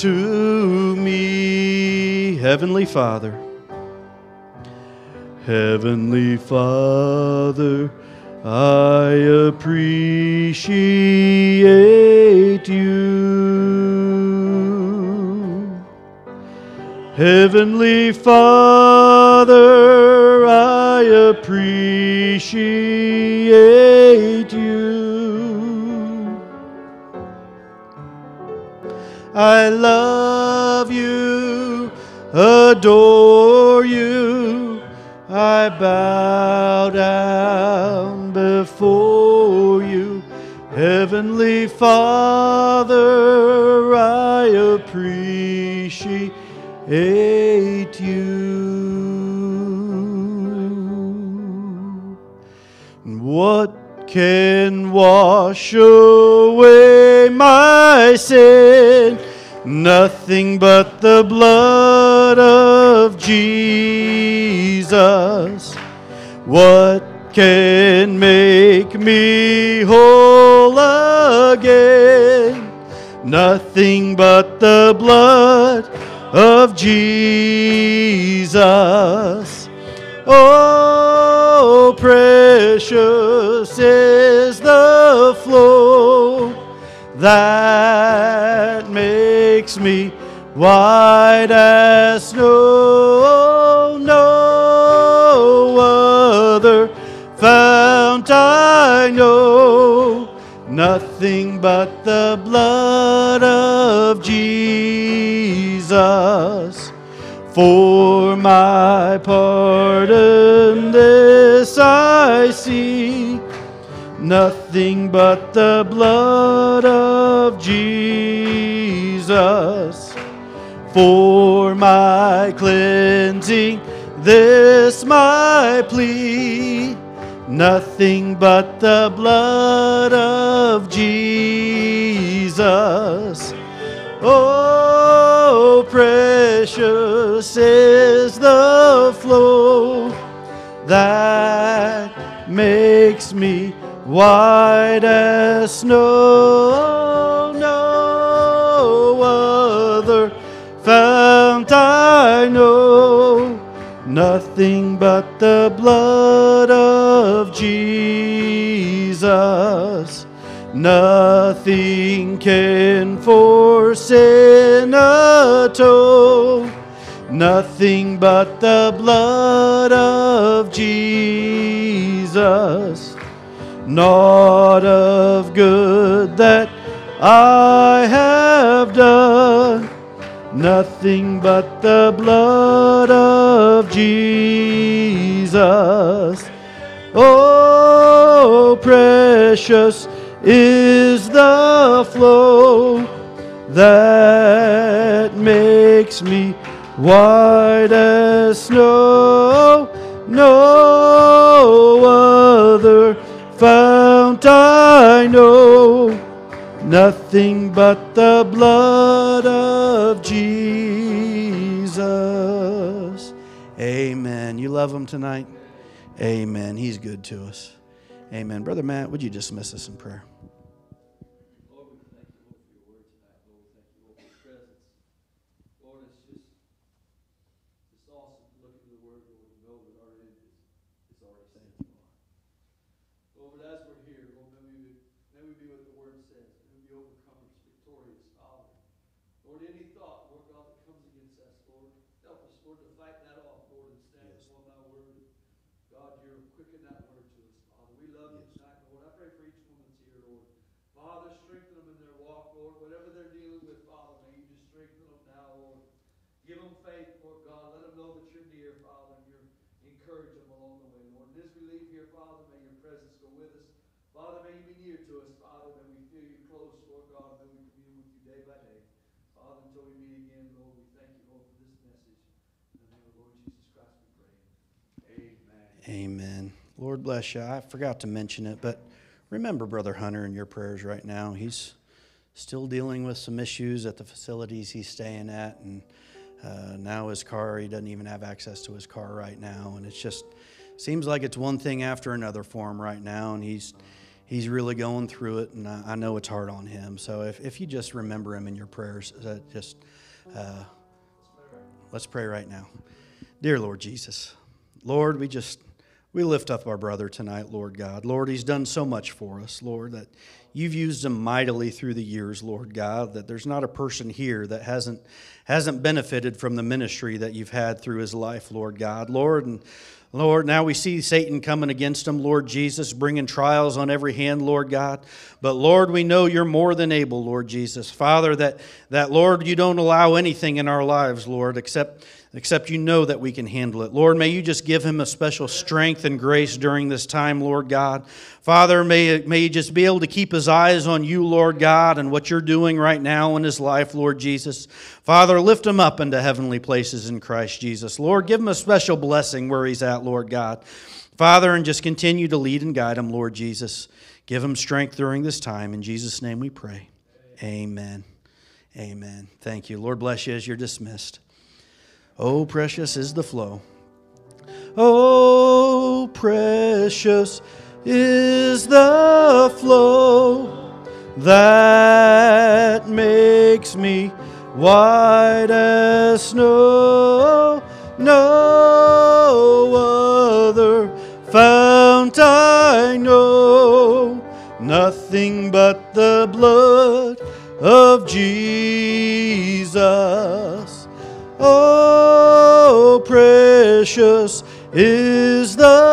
to me. Heavenly Father, Heavenly Father, I appreciate you. Heavenly Father, I appreciate I love you, adore you. I bow down before you. Heavenly Father, I appreciate you. Can wash away my sin? Nothing but the blood of Jesus. What can make me whole again? Nothing but the blood of Jesus. Oh, precious is the flow that makes me white as snow. No other fount I know, nothing but the blood of Jesus. For my pardon, this I see nothing but the blood of Jesus. For my cleansing, this my plea, nothing but the blood of Jesus. Oh, precious is the flow that makes me white as snow. No other fount I know, nothing but the blood of Jesus. Nothing can for sin atone. Nothing but the blood of Jesus. Not of good that I have done. Nothing but the blood of Jesus. Oh, precious is the flow that makes me white as snow. No fount I know, nothing but the blood of Jesus. Amen. You love him tonight? Amen. He's good to us. Amen. Brother Matt, would you dismiss us in prayer? Lord, we thank you, Lord, for your word tonight. Lord, we thank you, Lord, for your presence. Lord, it's just, it's awesome to look into the word, Lord, and know that our end is, is already set, Lord. Lord, but as we're here, Lord, may we, be- may we be what the word says. May we be overcomers, victorious, Father. Lord, any thought, Lord God, that comes against us, Lord, help us, Lord, to fight that off, Lord, and stand upon thy word. God, you're quick in that word to us, Father. We love you tonight, Lord. I pray for each one that's here, Lord. Father, strengthen them in their walk, Lord. Whatever they're dealing with, Father, may you just strengthen them now, Lord. Give them faith, Lord God. Let them know that you're near, Father, and you're encourage them along the way, Lord. And as we leave here, Father, may your presence go with us. Father, may you be near to us, Father. May we feel you close, Lord God. May we commune with you day by day. Father, until we meet again, Lord, we thank you, Lord, for this message. In the name of Lord Jesus Christ, we pray. Amen. Amen. Lord bless you. I forgot to mention it, but remember Brother Hunter in your prayers right now. He's still dealing with some issues at the facilities he's staying at, and uh, now his car, he doesn't even have access to his car right now, and it's just seems like it's one thing after another for him right now, and he's he's really going through it, and I, I know it's hard on him. So if, if you just remember him in your prayers, uh, just uh, let's pray right now. Dear Lord Jesus, Lord, we just we lift up our brother tonight, Lord God. Lord, he's done so much for us, Lord, that you've used him mightily through the years, Lord God, that there's not a person here that hasn't hasn't benefited from the ministry that you've had through his life, Lord God. Lord, and Lord, now we see Satan coming against him, Lord Jesus, bringing trials on every hand, Lord God. But Lord, we know you're more than able, Lord Jesus. Father, that, that Lord, you don't allow anything in our lives, Lord, except except you know that we can handle it. Lord, may you just give him a special strength and grace during this time, Lord God. Father, may, may he just be able to keep his eyes on you, Lord God, and what you're doing right now in his life, Lord Jesus. Father, lift him up into heavenly places in Christ Jesus. Lord, give him a special blessing where he's at, Lord God. Father, and just continue to lead and guide him, Lord Jesus. Give him strength during this time. In Jesus' name we pray. Amen. Amen. Thank you. Lord bless you as you're dismissed. Oh, precious is the flow. Oh, precious is the flow that makes me white as snow. No other fount I know, nothing but the blood of Jesus. Oh, precious is the